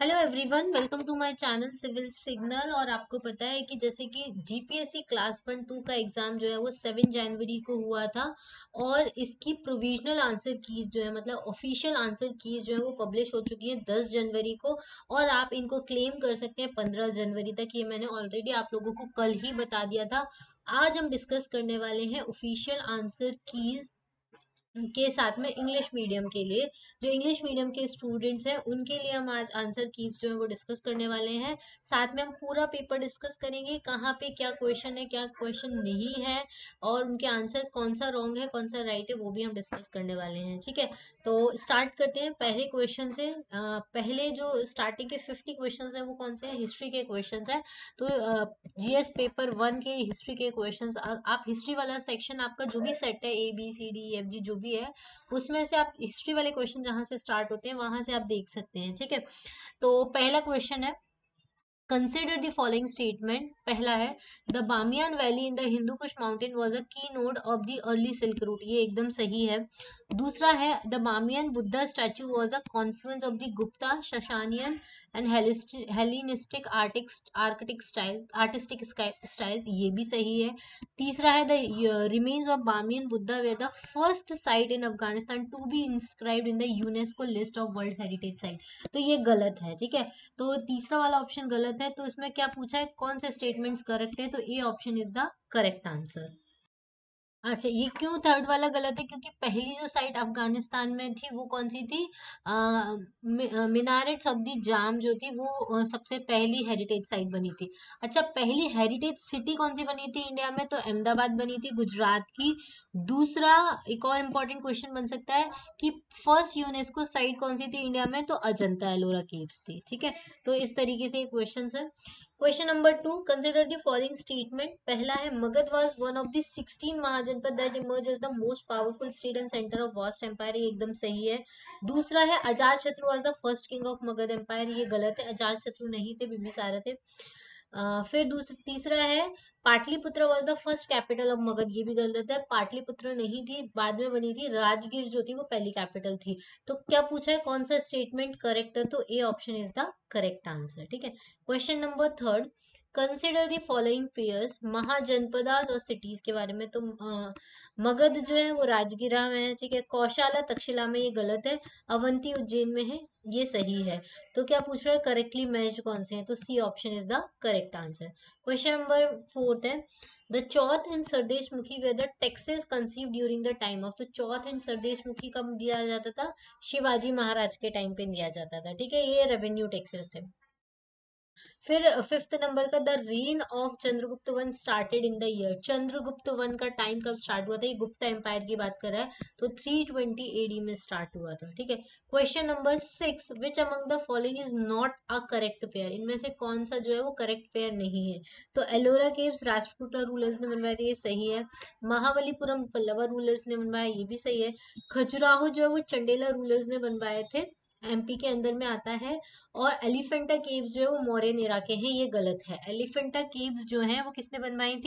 Hello everyone welcome to my channel civil signal और आपको पता है कि जैसे कि जीपीएससी क्लास वन टू का एग्ज़ाम जो है वो सेवन जनवरी को हुआ था और इसकी प्रोविजनल आंसर कीज जो है मतलब ऑफिशियल आंसर कीज जो है वो पब्लिश हो चुकी है दस जनवरी को और आप इनको क्लेम कर सकते हैं पंद्रह जनवरी तक। ये मैंने ऑलरेडी आप लोगों को कल ही बता दिया था। आज हम डिस्कस करने वाले हैं ऑफिशियल आंसर कीज के साथ में इंग्लिश मीडियम के लिए। जो इंग्लिश मीडियम के स्टूडेंट्स हैं, उनके लिए हम आज आंसर कीज जो है, वो डिस्कस करने वाले हैं। साथ में हम पूरा पेपर डिस्कस करेंगे, कहाँ पे क्या क्वेश्चन है, क्या क्वेश्चन नहीं है, और उनके आंसर कौन सा रॉन्ग है, कौन सा राइट है, वो भी हम डिस्कस करने वाले हैं, ठीक है? तो स्टार्ट करते हैं पहले क्वेश्चन से। पहले जो स्टार्टिंग के फिफ्टी क्वेश्चन है, वो कौन से हैं? हिस्ट्री के क्वेश्चन है। तो जीएस पेपर वन के हिस्ट्री के क्वेश्चन आप हिस्ट्री वाला सेक्शन आपका जो भी सेट है A B C D F G जो भी है, उसमें से आप हिस्ट्री वाले क्वेश्चन जहाँ से स्टार्ट होते हैं, वहाँ से आप देख सकते हैं, ठीक है? तो पहला क्वेश्चन है कंसिडर द फॉलोइंग स्टेटमेंट पहला है the Bamiyan valley in the Hindu Kush mountain was a key node of the early silk route ये एकदम सही है। दूसरा है the Bamiyan Buddha statue was a confluence of the Gupta Sasanian and Hellenistic artist arctic style artistic styles ये भी सही है। तीसरा है the remains of Bamiyan Buddha where the first site in Afghanistan to be inscribed in the UNESCO list of world heritage site तो ये गलत है, ठीक है? तो तीसरा वाला ऑप्शन गलत है तो इसमें क्या पूछा है? कौन से स्टेटमेंट्स करेक्ट है? तो A option is the correct answer अच्छा ये क्यों थर्ड वाला गलत है? क्योंकि पहली जो साइट अफ़गानिस्तान में थी, वो कौन सी थी? मिनारेट्स ऑफ़ दी जाम जो थी, वो सबसे पहली हेरिटेज साइट बनी थी। अच्छा पहली हेरिटेज सिटी कौन सी बनी थी इंडिया में? तो अहमदाबाद बनी थी, गुजरात की। दूसरा, एक और इम्पोर्टेंट क्वेश्चन बन सकता है कि फ़र्स्ट यूनेस्को साइट कौन सी थी इंडिया में? तो अजंता एलोरा केव्स थी, ठीक है? तो इस तरीके से क्वेश्चन है। Question number two consider the following statement पहला है, Magadha was one of sixteen mahajanapada that emerge is the most powerful state and centre of vast empire ये एकदम सही है। दूसरा है Ajatashatru was the first king of Magadha empire ये गलत है अजात शत्रु नहीं थे बिम्बिसारा थे। फिर दूसरा तीसरा है, Pataliputra was the first capital of Magadha, ये भी गलत है, पाटलिपुत्र नहीं थी, बाद में बनी थी, राजगीर जो थी वो पहली कैपिटल थी। तो क्या पूछा है, कौन सा स्टेटमेंट करेक्ट है तो A option is the correct answer ठीक है? Question number third consider the following pairs mahajanapadas और सिटीज़ के बारे में। तो मगध जो है, वो राजगिरा में है, ठीक है। कौशाला तक्षशिला में ये गलत है, अवंती उज्जैन में है, ये सही है। तो क्या पूछ रहा है करेक्टली मैच कौन से हैं? तो C option is the correct answer question number fourth है the chauth and sardeshmukhi were the taxes conceive during the time of तो चौथ एंड सरदेश मुखी कब दिया जाता था? शिवाजी महाराज के टाइम पे दिया जाता था, ठीक है। ये रेवेन्यू टैक्सेस थे। फिर फिफ्थ नंबर का the reign of Chandragupta one started in the year Chandragupta one का टाइम कब स्टार्ट हुआ था? ये गुप्ता एम्पायर की बात कर रहा है तो 320 एडी में स्टार्ट हुआ था, ठीक है? Question number six which among the following is not a correct pair इनमें से कौन सा जो है वो करेक्ट पेयर नहीं है? तो एलोरा केव्स राष्ट्रकूटा रूलर्स ने बनवाया था, ये सही है। महाबलीपुरम पल्लवा रूलर्स ने बनवाया, ये भी सही है। खजुराहो जो है वो चंडेला रूलर्स ने बनवाए थे। एमपी के अंदर में आता है और एलिफेंटा केव्स जो है वो मोरेनेरा के हैं, ये गलत है। एलिफेंटा केव्स जो है, वो किसने बनवाई थी?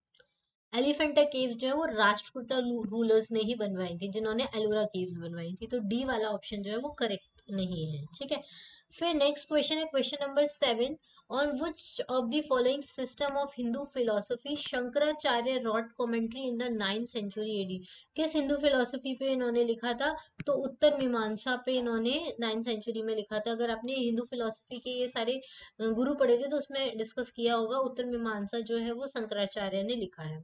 एलिफेंटा केव्स जो है, वो राष्ट्रकूटा रूलर्स ने ही बनवाई थी, जिन्होंने एलोरा केव्स बनवाई थी। तो डी वाला ऑप्शन जो है, वो करेक्ट नहीं है, ठीक है? फिर नेक्स्ट क्वेश्चन है, question number seven on which of the following system of Hindu philosophy Shankaracharya wrote commentary in the ninth century AD किस हिंदू फिलोसफी पे इन्होंने लिखा था? तो उत्तर मीमांसा पे इन्होंने नाइन्थ सेंचुरी में लिखा था। अगर आपने हिंदू फिलोसफी के ये सारे गुरु पढ़े थे तो उसमें डिस्कस किया होगा, उत्तर मीमांसा जो है वो शंकराचार्य ने लिखा है।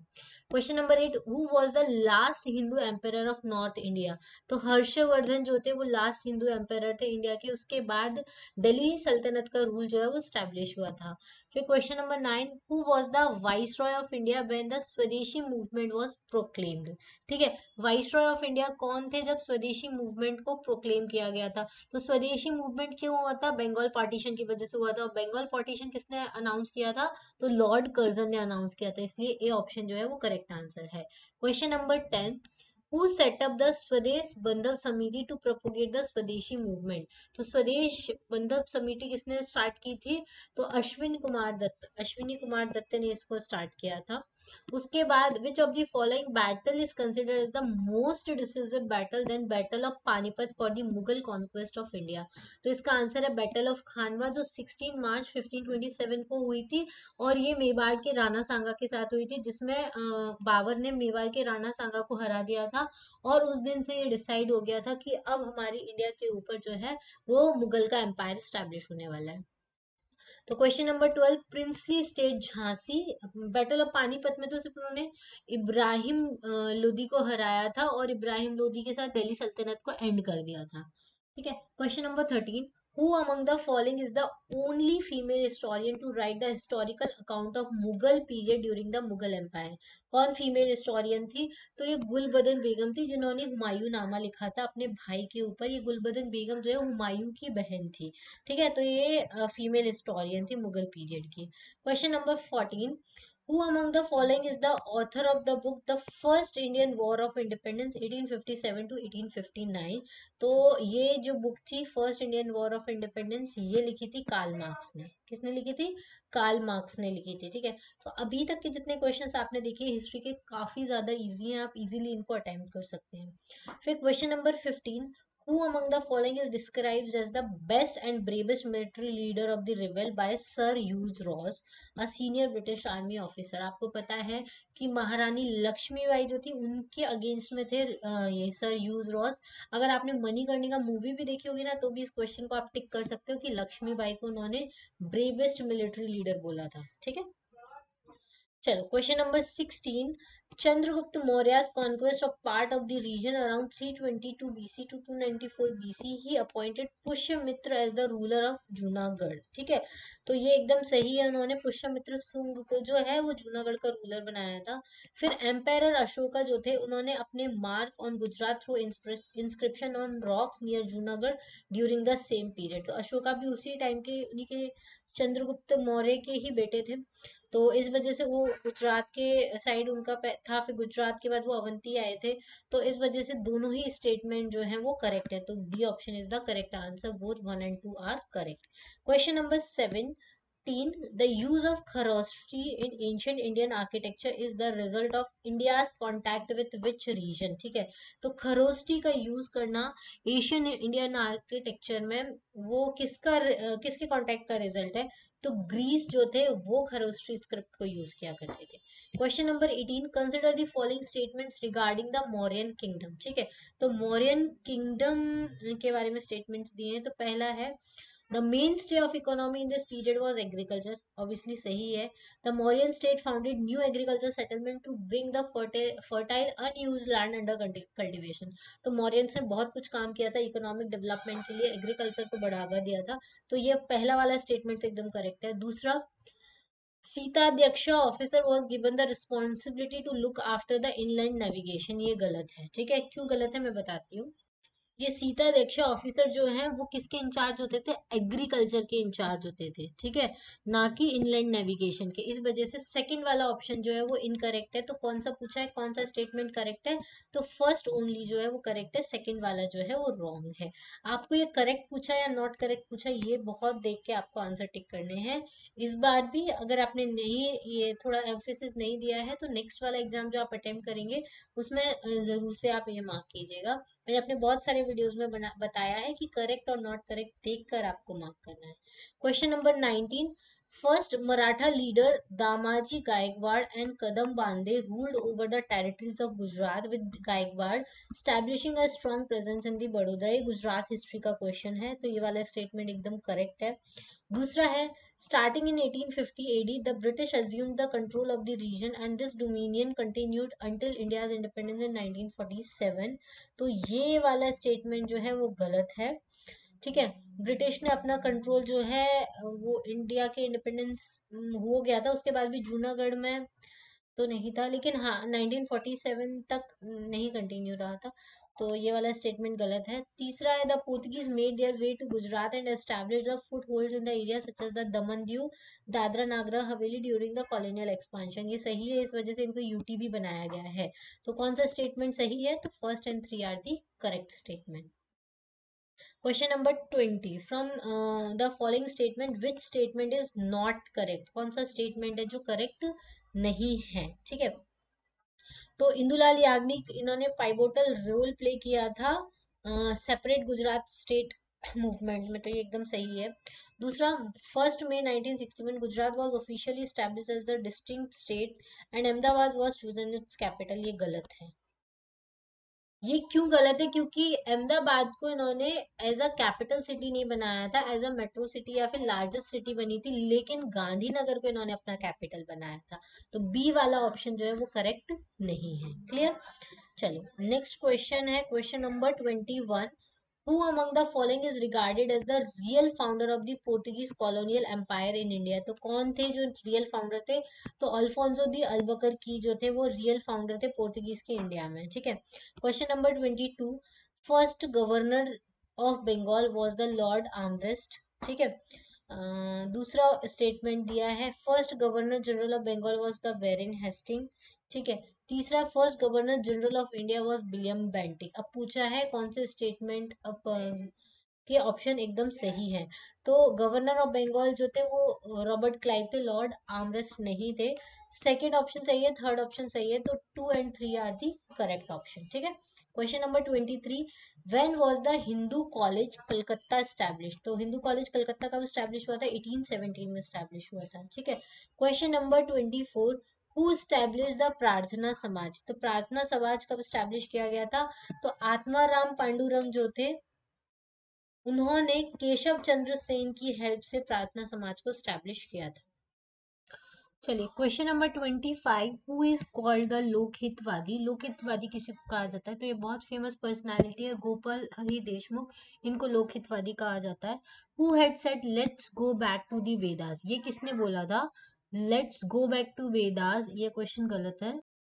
Question number eight who was the last Hindu emperor of north India तो हर्षवर्धन जो थे, वो लास्ट हिंदू एम्पेयर थे इंडिया के। उसके बाद दिल्ली सल्तनत का रूल जो है वो स्टैब्लिश हुआ था। फिर question number nine who was the viceroy of India when the Swadeshi movement was proclaimed ठीक है? वाइस रॉय ऑफ़ इंडिया कौन थे जब स्वदेशी मूवमेंट को प्रोक्लेम किया गया था? तो स्वदेशी मूवमेंट क्यों हुआ था? बंगाल पार्टीशन की वजह से हुआ था। और बंगाल पार्टीशन किसने अनाउंस किया था? तो लॉर्ड कर्जन ने अनाउंस किया था। इसलिए ए ऑप्शन जो है वो करेक्ट आंसर है। Question number ten who set up the Swadesh Bandhab Samiti to propagate the Swadeshi movement तो स्वदेश बंधव समिति किसने स्टार्ट की थी? तो अश्विन कुमार दत्त अश्विनी कुमार दत्त ने इसको स्टार्ट किया था। उसके बाद which of the following battle is consider as the most decisive battle then battle of Panipat for the Mughal conquest of India तो इसका आंसर है बैटल ऑफ़ खानवा जो 16 मार्च 1527 को हुई थी और ये मेवाड़ के राणा सांगा के साथ हुई थी जिसमें बाबर ने मेवाड़ के राणा सांगा को हरा दिया था। और उस दिन से ये डिसाइड हो गया था कि अब हमारी इंडिया के ऊपर जो है वो मुगल का एम्पायर स्टैब्लिश होने वाला है। तो question number twelve princely state Jhansi battle of Panipat में तो सिर्फ़ उन्होंने इब्राहिम लोदी को हराया था और इब्राहिम लोदी के साथ दिल्ली सल्तनत को एंड कर दिया था। ठीक है question number thirteen Who among the following is the only female historian to write the historical account of Mughal period during the Mughal Empire? कौन फीमेल हिस्टोरियन थी तो ये गुलबदन बेगम थी जिन्होंने हुमायूं नामा लिखा था अपने भाई के ऊपर ये गुलबदन बेगम जो है हुमायूं की बहन थी ठीक है तो ये फीमेल हिस्टोरियन थी मुगल पीरियड की question number fourteen Who among the following is the author of the book The First Indian War of Independence 1857 to 1859? तो ये जो बुक थी first Indian war of independence ये लिखी थी कार्ल मार्क्स ने। किसने लिखी थी? कार्ल मार्क्स ने लिखी थी, ठीक है? तो अभी तक के जितने क्वेश्चंस आपने देखे हिस्ट्री के काफ़ी ज़्यादा इजी हैं, आप इजीली इनको अटेम्प्ट कर सकते हैं। फिर question number fifteen Who among the following is described as the best and bravest military leader of the rebel by Sir Hugh Ross, a senior British army officer? आपको पता है कि महारानी लक्ष्मीबाई जो थी उनके अगेंस्ट में थे ये सर यूज़ रॉस अगर आपने मनी करने का मूवी भी देखी होगी ना तो भी इस क्वेश्चन को आप टिक कर सकते हो कि लक्ष्मीबाई को उन्होंने ब्रेवेस्ट मिलिट्री लीडर बोला था। ठीक है? चलो question number sixteen Chandragupta Maurya conquest of part of the region around 322 BC to 294 BC he appointed Pushyamitra as the ruler of Junagadh ठीक है? तो ये एकदम सही है, उन्होंने पुष्यमित्र सुंग को जो है, वो जूनागढ़ का रूलर बनाया था। फिर एम्पायर अशोका जो थे, उन्होंने अपने mark on Gujarat through inscription on rocks near Junagadh during the same period तो अशोका भी उसी टाइम के, उन्हीं के चंद्रगुप्त मौर्य के ही बेटे थे। तो इस वजह से वो गुजरात के साइड उनका था, फिर गुजरात के बाद वो अवंती आए थे तो इस वजह से दोनों ही स्टेटमेंट जो है वो करेक्ट है तो D option is the correct answer both one and two are correct question number seven the use of kharosthi in ancient indian architecture is the result of india's contact with which region? ठीक है तो खरोस्टी का use करना Asian Indian architecture में वो किसका किसके contact का रिज़ल्ट है? तो ग्रीस जो थे, वो खरोस्ट्री स्क्रिप्ट को यूज़ किया करते थे। Question number 18 consider the following statements regarding the Mauryan kingdom ठीक है? तो मौर्यन किंगडम के बारे में स्टेटमेंट्स दिए हैं तो पहला है the mainstay of economy in this period was agriculture obviously सही है the Mauryan state founded new agriculture settlement to bring the fertile unused land under cultivation तो मोरियंस ने बहुत कुछ काम किया था इकोनॉमिक डेवलपमेंट के लिए एग्रीकल्चर को बढ़ावा दिया था। तो ये पहला वाला स्टेटमेंट तो एकदम करेक्ट है। दूसरा Sita Adhyaksha officer was given the responsibility to look after the inland navigation ये गलत है, ठीक है? क्यों गलत है, मैं बताती हूँ। ये सीता दीक्षा ऑफिसर जो है, वो किसके इंचार्ज होते थे? एग्रीकल्चर के इंचार्ज होते थे, ठीक है? ना कि इनलैंड नेविगेशन के। इस वजह से सेकंड वाला ऑप्शन जो है, वो इनकरेक्ट है। तो कौन सा पूछा है? कौन सा स्टेटमेंट करेक्ट है? तो फ़र्स्ट ओनली जो है, वो करेक्ट है। सेकंड वाला जो है, वो रॉन्ग है। आपको ये करेक्ट पूछा या नॉट करेक्ट पूछा, ये बहुत देख के आपको आंसर टिक करने हैं। इस बार भी अगर आपने नहीं, ये थोड़ा एम्फेसिस नहीं दिया है तो नेक्स्ट वाला एग्ज़ाम जो आप अटेम्प्ट करेंगे, उसमें ज़रूर से आप ये मार्क कीजिएगा। मैंने अपने बहुत सारे वीडियोस में बना, बताया है कि करेक्ट और नॉट करेक्ट देखकर आपको मार्क करना है। Question number nineteen first Maratha leader Damaji Gaekwad and Kadam Bande ruled over the territories of Gujarat with Gaekwad establishing a strong presence in the Vadodara Gujarat history का question है तो ये वाला statement एकदम correct है। दूसरा है starting in 1850 AD the British assumed the control of the region and this dominion continued until India's independence in 1947 तो ये वाला स्टेटमेंट जो है वो गलत है। ठीक है? ब्रिटिश ने अपना कंट्रोल जो है, वो इंडिया के इंडिपेंडेंस हो गया था। उसके बाद भी जूनागढ़ में तो नहीं था। लेकिन हाँ 1947 तक नहीं कंटिन्यू रहा था। तो ये वाला स्टेटमेंट गलत है। तीसरा है the Portuguese made their way to Gujarat and establish the foothold in the area such as the Daman Diu Dadra Nagra Haveli during the colonial expansion ये सही है, इस वजह से इनको यूटी भी बनाया गया है। तो कौन सा स्टेटमेंट सही है? तो first and three are the correct statement question number twenty from the following statement which statement is not correct कौन सा स्टेटमेंट है जो करेक्ट नहीं है? ठीक है? तो इंदुलाल याग्निक, इन्होंने पाइबोटल रोल प्ले किया था सेपरेट गुजरात स्टेट मूवमेंट में तो ये एकदम सही है। दूसरा first May 1961 Gujarat was officially establish as the distinct state and Ahmedabad was chosen its capital ये गलत है। ये क्यों गलत है? क्योंकि अहमदाबाद को इन्होंने एज अ कैपिटल सिटी नहीं बनाया था एज अ मेट्रो सिटी या फिर लार्जेस्ट सिटी बनी थी, लेकिन गांधीनगर को इन्होंने अपना कैपिटल बनाया था। तो बी वाला ऑप्शन जो है वो करेक्ट नहीं है। क्लियर चलो नेक्स्ट क्वेश्चन है question number twenty one Who among the following is regarded as the real founder of the Portuguese colonial empire in India? तो कौन थे जो रियल फाउंडर थे? तो अल्फोंसो दी अल्बकर की जो थे, वो रियल फाउंडर थे पोर्तुगीज के इंडिया में, ठीक है? Question number twenty two first governor of Bengal was the Lord Amherst ठीक है? दूसरा स्टेटमेंट दिया है. First governor general of Bengal was the Warren Hastings ठीक है? तीसरा first governor general of India was William Bentinck अब पूछा है, कौन से स्टेटमेंट अब, के ऑप्शन एकदम सही है? तो गवर्नर ऑफ़ बंगाल जो थे, वो रॉबर्ट क्लाइव थे लॉर्ड आर्मरेस्ट नहीं थे. सेकेंड ऑप्शन सही है थर्ड ऑप्शन सही है तो two and three are the correct option ठीक है? Question number twenty three when was the Hindu college Calcutta establish तो हिंदू कॉलेज कलकत्ता कब स्टैब्लिश हुआ था? एटीन सेवनटीन में स्टैब्लिश हुआ था, ठीक है? Question number twenty four who establish the Prarthana Samaj तो प्रार्थना समाज कब स्टैब्लिश किया गया था? तो आत्माराम पांडुरंग जो थे, उन्होंने केशव चंद्र सेन की हेल्प से प्रार्थना समाज को स्टैब्लिश किया था। चलिए question number twenty five who is called the Lokhitwadi Lokhitwadi किसी को कहा जाता है? तो ये बहुत फ़ेमस पर्सनालिटी है गोपाल हरि देशमुख इनको लोकहितवादी कहा जाता है। Who had set let's go back to the Vedas ये किसने बोला था? Let's go back to Vedas ये क्वेश्चन गलत है।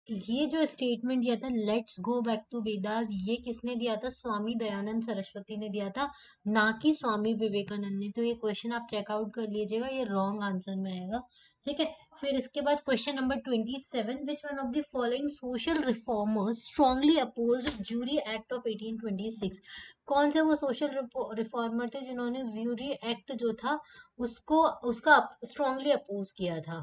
ये जो स्टेटमेंट दिया था let's go back to Vedas ये किसने दिया था? स्वामी दयानंद सरस्वती ने दिया था, ना कि स्वामी विवेकानंद ने। तो ये क्वेश्चन आप चेकआउट कर लीजिएगा, ये रॉन्ग आंसर में आएगा। ठीक है? फिर इसके बाद question number twenty seven which one of the following social reformers strongly oppose jury act of eighteen twenty six कौन से वो सोशल रिफॉर्मर थे जिन्होंने जूरी एक्ट जो था, उसको, उसका स्ट्रांगली अपोज किया था?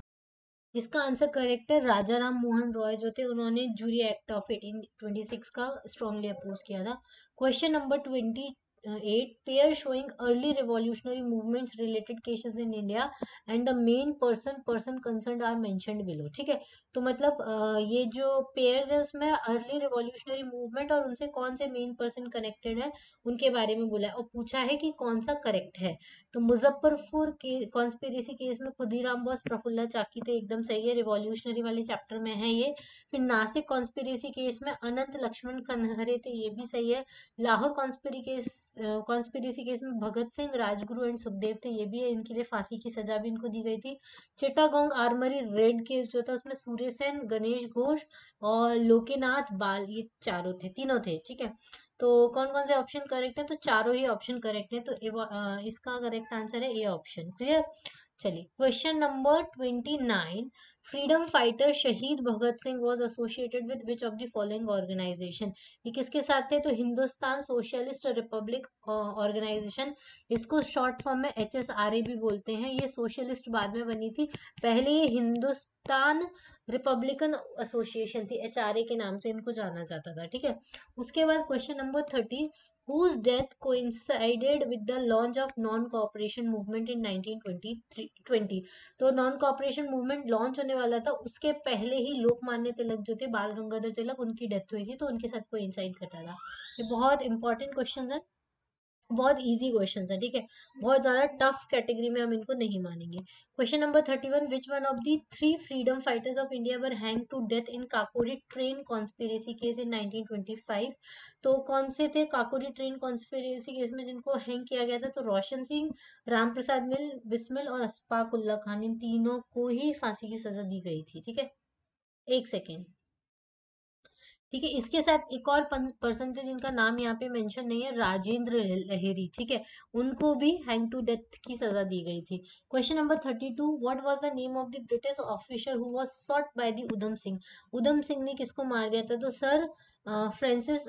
इसका आंसर करेक्ट है, राजा राम मोहन रॉय जो थे, उन्होंने jury act of eighteen twenty six का स्ट्रांगली अपोज किया था। Question number twenty eight pair showing early revolutionary movements related cases in India and the main person person concerned are mentioned below, ठीक है? तो मतलब ये जो पेयर्स है उसमें अर्ली रिवॉल्यूशनरी मूवमेंट और उनसे कौन से मेन पर्सन कनेक्टेड है, उनके बारे में बोला है और पूछा है कि कौन सा करेक्ट है। तो मुजफ्फरपुर के कॉन्स्पिरेसी केस में खुदीराम बोस, प्रफुल्ला चाकी तो एकदम सही है रिवॉल्यूशनरी वाले चैप्टर में है ये। फिर नासिक कॉन्स्पिरेसी केस में अनंत लक्ष्मण कन्हरे थे ये भी सही है। Lahore conspiracy case conspiracy case में भगत सिंह, राजगुरु एंड सुखदेव थे, ये भी है। इनके लिए फांसी की सजा भी इनको दी गई थी। चिटागोंग आर्मरी रेड केस जो था, उसमें सूर्य सेन, गणेश घोष और लोकेनाथ बाल, ये चारों थे, तीनों थे, ठीक है? तो कौन कौन से ऑप्शन करेक्ट है? तो चारों ही ऑप्शन करेक्ट है। तो इसका करेक्ट आंसर है ए ऑप्शन क्लियर चलिए question number twenty nine freedom fighter शहीद Bhagat Singh was associated with which of the following organisation ये किसके साथ थे? तो हिंदुस्तान सोशलिस्ट रिपब्लिक ऑर्गेनाइजेशन इसको शॉर्ट फॉर्म में एच एस आर ए भी बोलते हैं। ये सोशलिस्ट बाद में बनी थी। पहले ये हिंदुस्तान रिपब्लिकन एसोसिएशन थी। एच आर ए के नाम से इनको जाना जाता था, ठीक है? उसके बाद question number thirty whose death coincided with the launch of non-cooperation movement in 1920 तो नॉन कॉपरेशन मूवमेंट लॉन्च होने वाला था, उसके पहले ही लोकमान्य तिलक जो थे, बाल गंगाधर तिलक, उनकी डेथ हुई थी तो उनके साथ कोई इंसाइड करता था। ये बहुत इंपॉर्टेंट क्वेश्चन है। बहुत इजी क्वेश्चन है, ठीक है? बहुत ज़्यादा टफ कैटेगरी में हम इनको नहीं मानेंगे। Question number thirty one which one of the three freedom fighters of India were hang to death in Kakori train conspiracy case in 1925 तो कौन से थे काकोरी ट्रेन कॉन्स्पिरेसी केस में जिनको हैंग किया गया था? तो रोशन सिंह, राम प्रसाद मिल, बिस्मिल और अस्पाक उल्ला खान, इन तीनों को ही फांसी की सजा दी गई थी, ठीक है? एक सेकेंड ठीक है, इसके साथ एक और पर्सन थे जिनका नाम यहाँ पे मेंशन नहीं है, राजेंद्र लहेरी, ठीक है? उनको भी हैंग टू डेथ की सजा दी गई थी। Question number thirty two what was the name of the British officer who was shot by the Udham Singh Udham Singh ने किसको मार दिया था? तो सर फ्रांसिस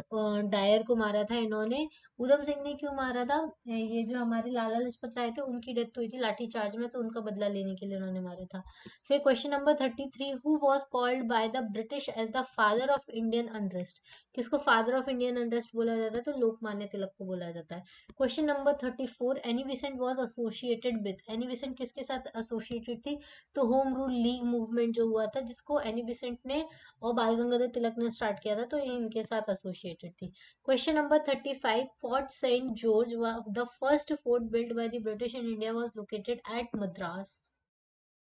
डायर को मारा था इन्होंने। उधम सिंह ने क्यों मारा था? ये जो हमारे लाला लाजपत राय थे, उनकी डेथ हुई थी लाठी चार्ज में तो उनका बदला लेने के लिए उन्होंने मारा था। फिर question number thirty three who was called by the British as the father of Indian unrest किसको फादर ऑफ़ इंडियन अनरेस्ट बोला जाता है तो लोकमान्य तिलक को बोला जाता है। Question number thirty four Annie Besant was associated with Annie Besant किसके साथ एसोसिएटेड थी? तो होम रूल लीग मूवमेंट जो हुआ था, जिसको एनी विसेंट ने और बाल गंगाधर तिलक ने स्टार्ट किया था तो ये इनके साथ एसोसिएटेड थी। Question number thirty five Fort Saint George the first fort build by the British in India was located at Madras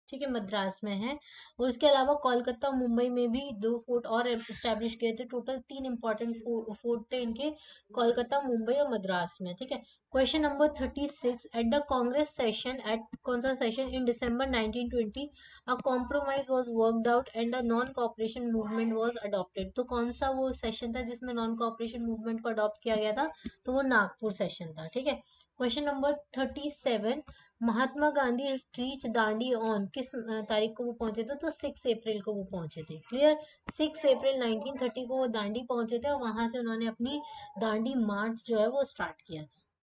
ठीक है, मद्रास में है। और उसके अलावा कोलकाता, मुंबई में भी दो फोर्ट और इस्टेब्लिश किए थे। टोटल तीन इंपॉर्टेंट फोर्ट थे इनके, कोलकाता, मुंबई और मद्रास में, ठीक है। Question number thirty six at the Congress session at कौन सा session in December 1920 a compromise was worked out and the non cooperation movement was adopted तो कौन सा वो सेशन था जिसमें नॉन कॉपरेशन मूवमेंट को अडॉप्ट किया गया था? तो वो नागपुर सेशन था, ठीक है। Question number thirty seven Mahatma Gandhi reach Dandi on किस तारीख को वो पहुँचे थे? तो सिक्स अप्रैल को वो पहुँचे थे। क्लियर सिक्स अप्रैल 1930 को वो दांडी पहुँचे थे और वहाँ से उन्होंने अपनी दांडी मार्च जो है वो स्टार्ट किया।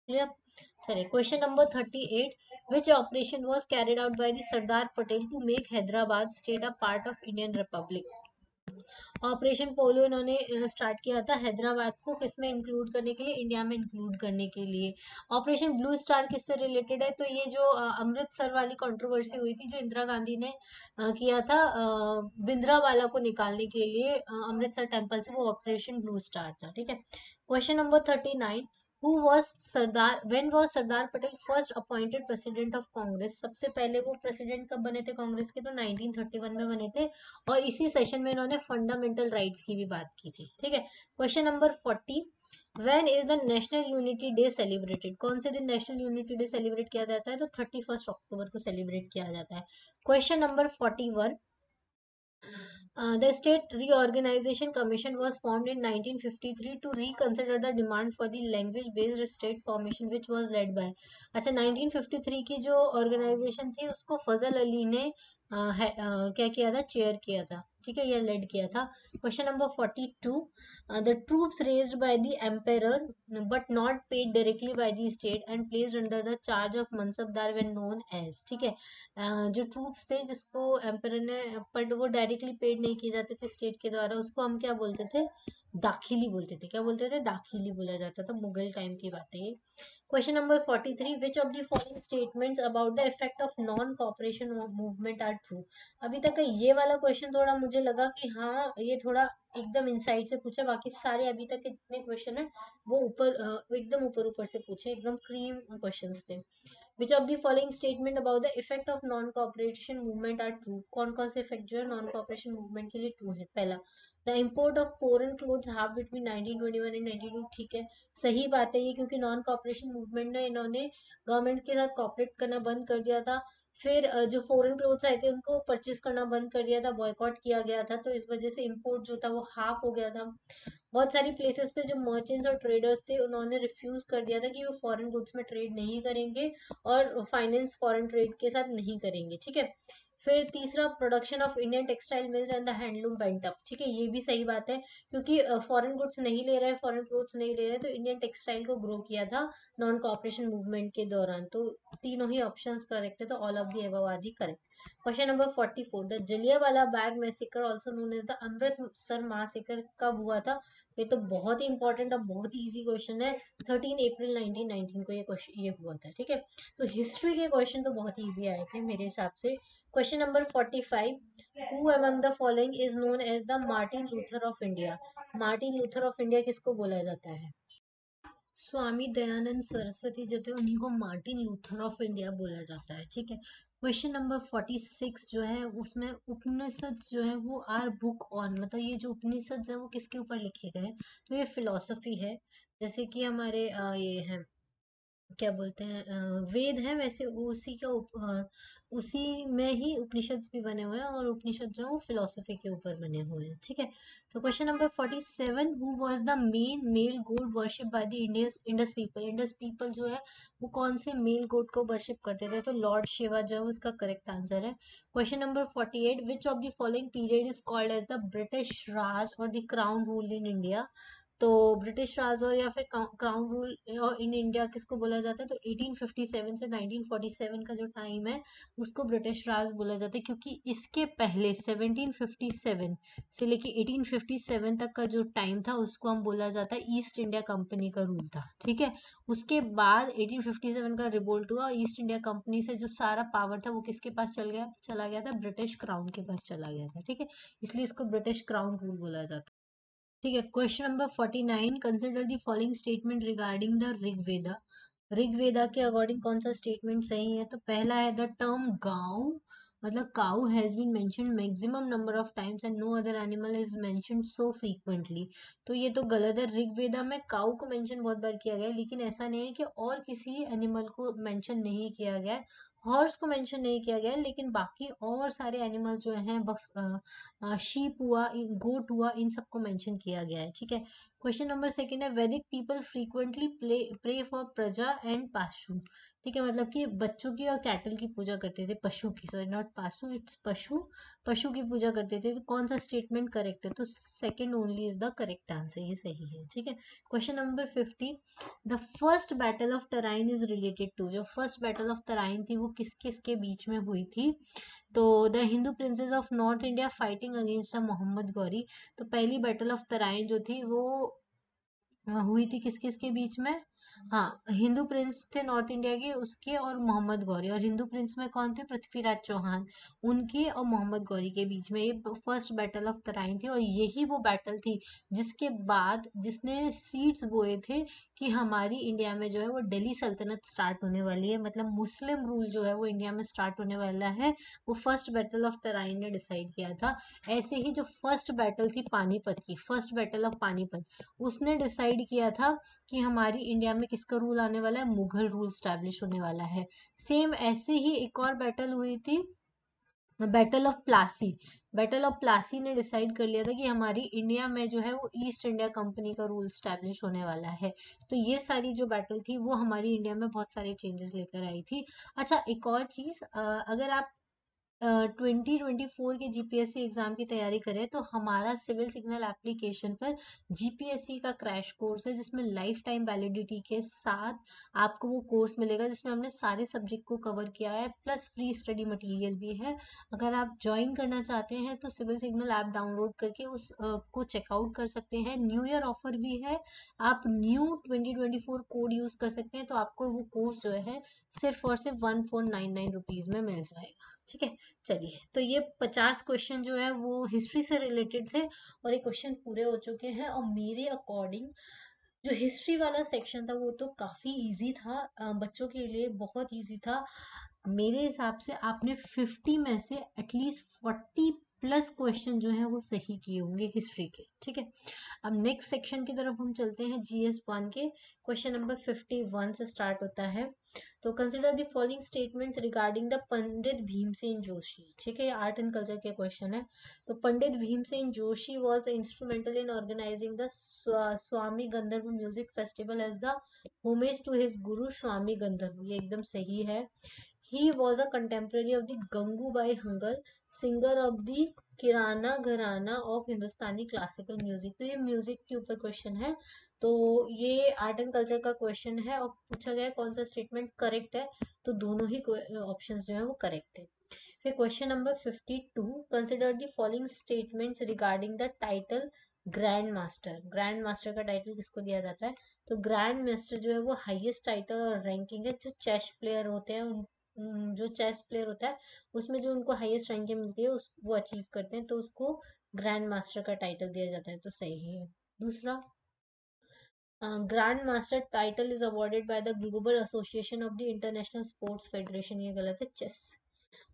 क्लियर चलिए question number thirty eight which operation was carried out by the Sardar Patel to make Hyderabad state a part of Indian republic operation polo इन्होंने स्टार्ट किया था हैदराबाद को किसमें इंक्लूड करने के लिए? इंडिया में इंक्लूड करने के लिए। ऑपरेशन ब्लू स्टार किससे रिलेटेड है? तो ये जो अमृतसर वाली कंट्रोवर्सी हुई थी जो इंदिरा गांधी ने किया था बिंद्रावाला को निकालने के लिए अमृतसर टेंपल से, वो ऑपरेशन ब्लू स्टार था, ठीक है? Question number thirty nine who was Sardar when was Sardar Patel first appointed president of Congress सबसे पहले वो प्रेसिडेंट कब बने थे कांग्रेस के? तो 1931 में बने थे। और इसी सेशन में इन्होंने फंडामेंटल राइट्स की भी बात की थी, ठीक है? Question number forty when is the national unity day celebrated कौन से दिन नेशनल यूनिटी डे सेलिब्रेट किया जाता है? तो थर्टी फ़र्स्ट अक्टूबर को सेलिब्रेट किया जाता है। Question number forty one the state reorganisation commission was form in nineteen fifty three to reconsider the demand for the language based state formation which was led by अच्छा nineteen fifty three की जो organisation थी उसको फजल अली ने आ, है, आ, क्या किया था? चेयर किया था। ठीक है यह लेड किया था। Question number forty two the troops raised by the empire but not paid directly by the state and placed under the charge of mansabdar when known as ठीक है? Uh, जो ट्रूप्स थे जिसको एम्पेयर ने but वो directly paid नहीं किए जाते थे स्टेट के द्वारा उसको हम क्या बोलते थे? दाखिली बोलते थे। क्या बोलते थे? दाखिली बोला जाता था मुगल टाइम की बात। है question number forty three which of the following statements about the effect of non cooperation movement are true अभी तक ये वाला क्वेश्चन थोड़ा मुझे लगा कि हाँ ये थोड़ा एकदम इनसाइड से पूछा, बाकी सारे अभी तक के जितने क्वेश्चन है, वो ऊपर एकदम ऊपर ऊपर से पूछे, एकदम क्रीम क्वेश्चन थे। Which of the following statement about the effect of non cooperation movement are true कौन कौन से इफ़ेक्ट जो है नॉन कॉपरेशन मूवमेंट के लिए ट्रू है? पहला the import of foreign cloth half between 1921 and 92 ठीक है। सही बात है ये क्योंकि नॉन कॉपरेशन मूवमेंट ने इन्होंने गवर्नमेंट के साथ कॉपरेट करना बंद कर दिया था। फिर जो फॉरेन क्लोथ्स आए थे उनको परचेज करना बंद कर दिया था बॉयकॉट किया गया था तो इस वजह से इम्पोर्ट जो था वो हाफ़ हो गया था। बहुत सारी प्लेसेस पे जो मर्चेंट्स और ट्रेडर्स थे, उन्होंने रिफ्यूज कर दिया था कि वो फॉरेन गुड्स में ट्रेड नहीं करेंगे और फाइनेंस फॉरेन ट्रेड के साथ नहीं करेंगे, ठीक है। फिर तीसरा production of Indian textile mills and the handloom went up ठीक है, ये भी सही बात है, क्योंकि फॉरेन गुड्स नहीं ले रहे फॉरेन क्लोथ्स नहीं ले रहे तो इंडियन टेक्सटाइल को ग्रो किया था नॉन कॉपरेशन मूवमेंट के दौरान। तो तीनों ही ऑप्शन करेक्ट है तो all of the above correct question number forty four the Jallianwala Bagh massacre also known as the Amritsar massacre कब हुआ था? ये तो बहुत ही इंपॉर्टेंट और बहुत ही इजी क्वेश्चन है। थर्टीन अप्रैल नाइनटीन नाइनटीन को ये क्वेश्चन ये हुआ था, ठीक है? तो हिस्ट्री के क्वेश्चन तो बहुत ही ईजी आए थे मेरे हिसाब से। Question number forty five who among the following is known as the Martin Luther of India Martin Luther of India किसको बोला जाता है? स्वामी दयानंद सरस्वती जो थे, उन्हीं को मार्टिन लूथर ऑफ़ इंडिया बोला जाता है, ठीक है? क्वेश्चन नंबर फोर्टी सिक्स जो है, उसमें उपनिषद जो है, वो आर बुक ऑन मतलब ये जो उपनिषद है, वो किसके ऊपर लिखे गए तो ये फिलोसफी है। जैसे कि हमारे ये हैं क्या बोलते हैं वेद है वैसे उसी का उसी में ही उपनिषद भी बने हुए हैं और उपनिषद जो है वो फिलोसफी के ऊपर बने हुए हैं, ठीक है? तो question number forty seven who was the main male god worship by the Indus Indus people Indus people जो है, वो कौन से मेल गोड को वर्शिप करते थे? तो लॉर्ड शिवा जो है उसका करेक्ट आंसर है। Question number forty eight which of the following period is called as the British Raj और the crown rule in India तो ब्रिटिश राज और या फिर क्राउन रूल इन इंडिया किसको बोला जाता है? तो 1857 से 1947 का जो टाइम है, उसको ब्रिटिश राज बोला जाता है क्योंकि इसके पहले 1757 से लेके 1857 तक का जो टाइम था, उसको हम बोला जाता है ईस्ट इंडिया कंपनी का रूल था, ठीक है? उसके बाद 1857 का रिवोल्ट हुआ और ईस्ट इंडिया कंपनी से जो सारा पावर था, वो किसके पास चल गया? चला गया था, ब्रिटिश क्राउन के पास चला गया था, ठीक है? इसलिए इसको ब्रिटिश क्राउन रूल बोला जाता है। ठीक है question number forty nine consider the following statement regarding the Rigveda Rigveda के अकॉर्डिंग कौन सा स्टेटमेंट सही है? तो पहला है द टर्म गाउ मतलब cow has been mentioned maximum number of times and no other animal is mentioned so frequently तो ये तो गलत है। ऋग्वेदा में काउ को मेंशन बहुत बार किया गया है, लेकिन ऐसा नहीं है कि और किसी एनिमल को मेंशन नहीं किया गया हॉर्स को मेंशन नहीं किया गया लेकिन बाकी और सारे एनिमल्स जो हैं, बफ शीप हुआ गोट हुआ, इन सबको मेंशन किया गया है, ठीक है? क्वेश्चन नंबर सेकंड है, Vedic people frequently play pray for praja and pashu ठीक है मतलब कि बच्चों की और कैटल की पूजा करते थे पशु की सॉरी नॉट पाशु इट्स पशु पशु की पूजा करते थे तो कौन सा स्टेटमेंट करेक्ट है? तो second only is the correct answer ये सही है, ठीक है? Question number fifty the first battle of Tarain is related to जो फ़र्स्ट बैटल ऑफ़ टराइन थी, वो किस किस के बीच में हुई थी? तो the Hindu princes of north India fighting against the Muhammad Ghori तो पहली बैटल ऑफ़ तराइन जो थी, वो हुई थी किस किस के बीच में? हाँ हिंदू प्रिंस थे नॉर्थ इंडिया के, उसके और मोहम्मद गौरी। और हिंदू प्रिंस में कौन थे? पृथ्वीराज चौहान। उनके और मोहम्मद गौरी के बीच में ये फ़र्स्ट बैटल ऑफ़ तराइन थी और यही वो बैटल थी जिसके बाद जिसने सीड्स बोए थे कि हमारी इंडिया में जो है वो दिल्ली सल्तनत स्टार्ट होने वाली है। मतलब मुस्लिम रूल जो है वो इंडिया में स्टार्ट होने वाला है। वो फ़र्स्ट बैटल ऑफ़ तराइन ने डिसाइड किया था। ऐसे ही जो फ़र्स्ट बैटल थी पानीपत की फ़र्स्ट बैटल ऑफ़ पानीपत, उसने डिसाइड किया था कि हमारी इंडिया में किसका रूल आने वाला है? मुगल रूल स्टैब्लिश होने वाला है। सेम ऐसे ही एक और बैटल हुई थी battle of Plassey battle of Plassey ने डिसाइड कर लिया था कि हमारी इंडिया में जो है वो ईस्ट इंडिया कंपनी का रूल स्टैब्लिश होने वाला है। तो ये सारी जो बैटल थी, वो हमारी इंडिया में बहुत सारे चेंजेस लेकर आई थी। अच्छा एक और चीज़ अगर आप ट्वेंटी ट्वेंटी फोर के जीपीएससी एग्ज़ाम की तैयारी करें तो हमारा सिविल सिग्नल एप्लीकेशन पर जीपीएससी का क्रैश कोर्स है, जिसमें लाइफ टाइम वैलिडिटी के साथ आपको वो कोर्स मिलेगा, जिसमें हमने सारे सब्जेक्ट को कवर किया है प्लस फ्री स्टडी मटेरियल भी है। अगर आप ज्वाइन करना चाहते हैं तो सिविल सिग्नल ऐप डाउनलोड करके उस को चेकआउट कर सकते हैं। न्यू ईयर ऑफ़र भी है, आप new twenty twenty four code use कर सकते हैं तो आपको वो कोर्स जो है, सिर्फ़ और सिर्फ़ one four nine nine rupees में मिल जाएगा। ठीक है? चलिए तो ये पचास क्वेश्चन जो है, वो हिस्ट्री से रिलेटेड थे और ये क्वेश्चन पूरे हो चुके हैं और मेरे अकॉर्डिंग जो हिस्ट्री वाला सेक्शन था, वो तो काफ़ी इजी था। बच्चों के लिए बहुत इजी था। मेरे हिसाब से आपने फिफ्टी में से एटलीस्ट फोर्टी प्लस क्वेश्चन जो है वो सही किए होंगे हिस्ट्री के, ठीक है? अब नेक्स्ट सेक्शन की तरफ़ हम चलते हैं जीएस वन के। क्वेश्चन नंबर फिफ्टी वन से स्टार्ट होता है। तो consider the following statements regarding the Pandit Bhimsen Joshi ठीक है? आर्ट एंड कल्चर के क्वेश्चन है। तो Pandit Bhimsen Joshi was instrumental in organising the Swami Gandharva music festival as the homage to his guru Swami Gandharva ये एकदम सही है। He was a contemporary of the Gangubai Hangal, singer of the Kirana gharana of Hindustani classical music तो ये music के ऊपर question है। तो ये आर्ट एंड कल्चर का क्वेश्चन है और पूछा गया कौन सा स्टेटमेंट करेक्ट है। तो दोनों ही ऑप्शंस जो है वो करेक्ट है। फिर question number fifty two consider the following statements regarding the title grand master grand master का टाइटल किसको दिया जाता है? तो ग्रैंड मास्टर जो है वो हाईएस्ट टाइटल और रैंकिंग है। जो चेस प्लेयर होते हैं उन जो चेस प्लेयर होता है उसमें जो उनको हाईएस्ट रैंकिंग मिलती है उस वो अचीव करते हैं तो उसको ग्रैंड मास्टर का टाइटल दिया जाता है तो सही है। दूसरा grand master title is awarded by the global association of the international sports federation ये गलत है चेस।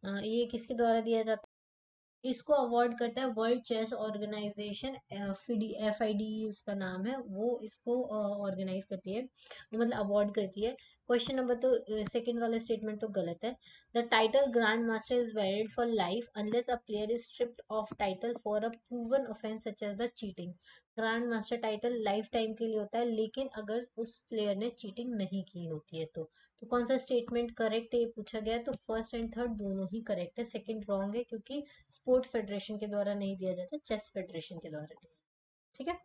uh, ये किसके द्वारा दिया जाता है इसको अवार्ड करता है world chess organisation F I D उसका नाम है, वो इसको ऑर्गेनाइज करती है मतलब अवॉर्ड करती है। क्वेश्चन नंबर तो सेकंड वाला स्टेटमेंट तो गलत है। The title grand master is valid for life unless a player is stripped of title for a proven offence such as the cheating grand master title lifetime के लिए होता है, लेकिन अगर उस प्लेयर ने चीटिंग नहीं की होती है तो। तो कौन सा स्टेटमेंट करेक्ट है, ये पूछा गया है। तो फ़र्स्ट एंड थर्ड दोनों ही करेक्ट है। सेकंड रॉन्ग है, क्योंकि स्पोर्ट फेडरेशन के द्वारा नहीं दिया जाता चेस फेडरेशन के द्वारा ठीक है?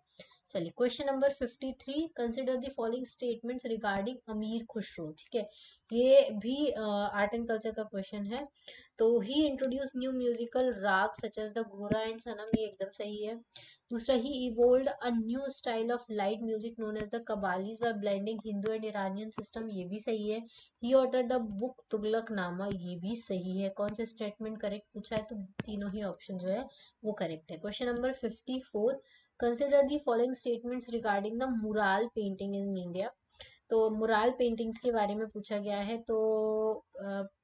चलिए question number fifty three consider the following statements regarding Amir Khusro ठीक है? ये भी आर्ट एंड कल्चर का क्वेश्चन है। तो he introduce new musical raga such as the ghora and sanam ये एकदम सही है। दूसरा he evolved a new style of light music known as the qawwalis by blending Hindu and Iranian system ये भी सही है। He order the book Tughlaq Nama ये भी सही है। कौन सा स्टेटमेंट करेक्ट पूछा है? तो तीनों ही ऑप्शन जो है, वो करेक्ट है। Question number fifty four consider the following statements regarding the mural painting in India तो मुराल पेंटिंग्स के बारे में पूछा गया है। तो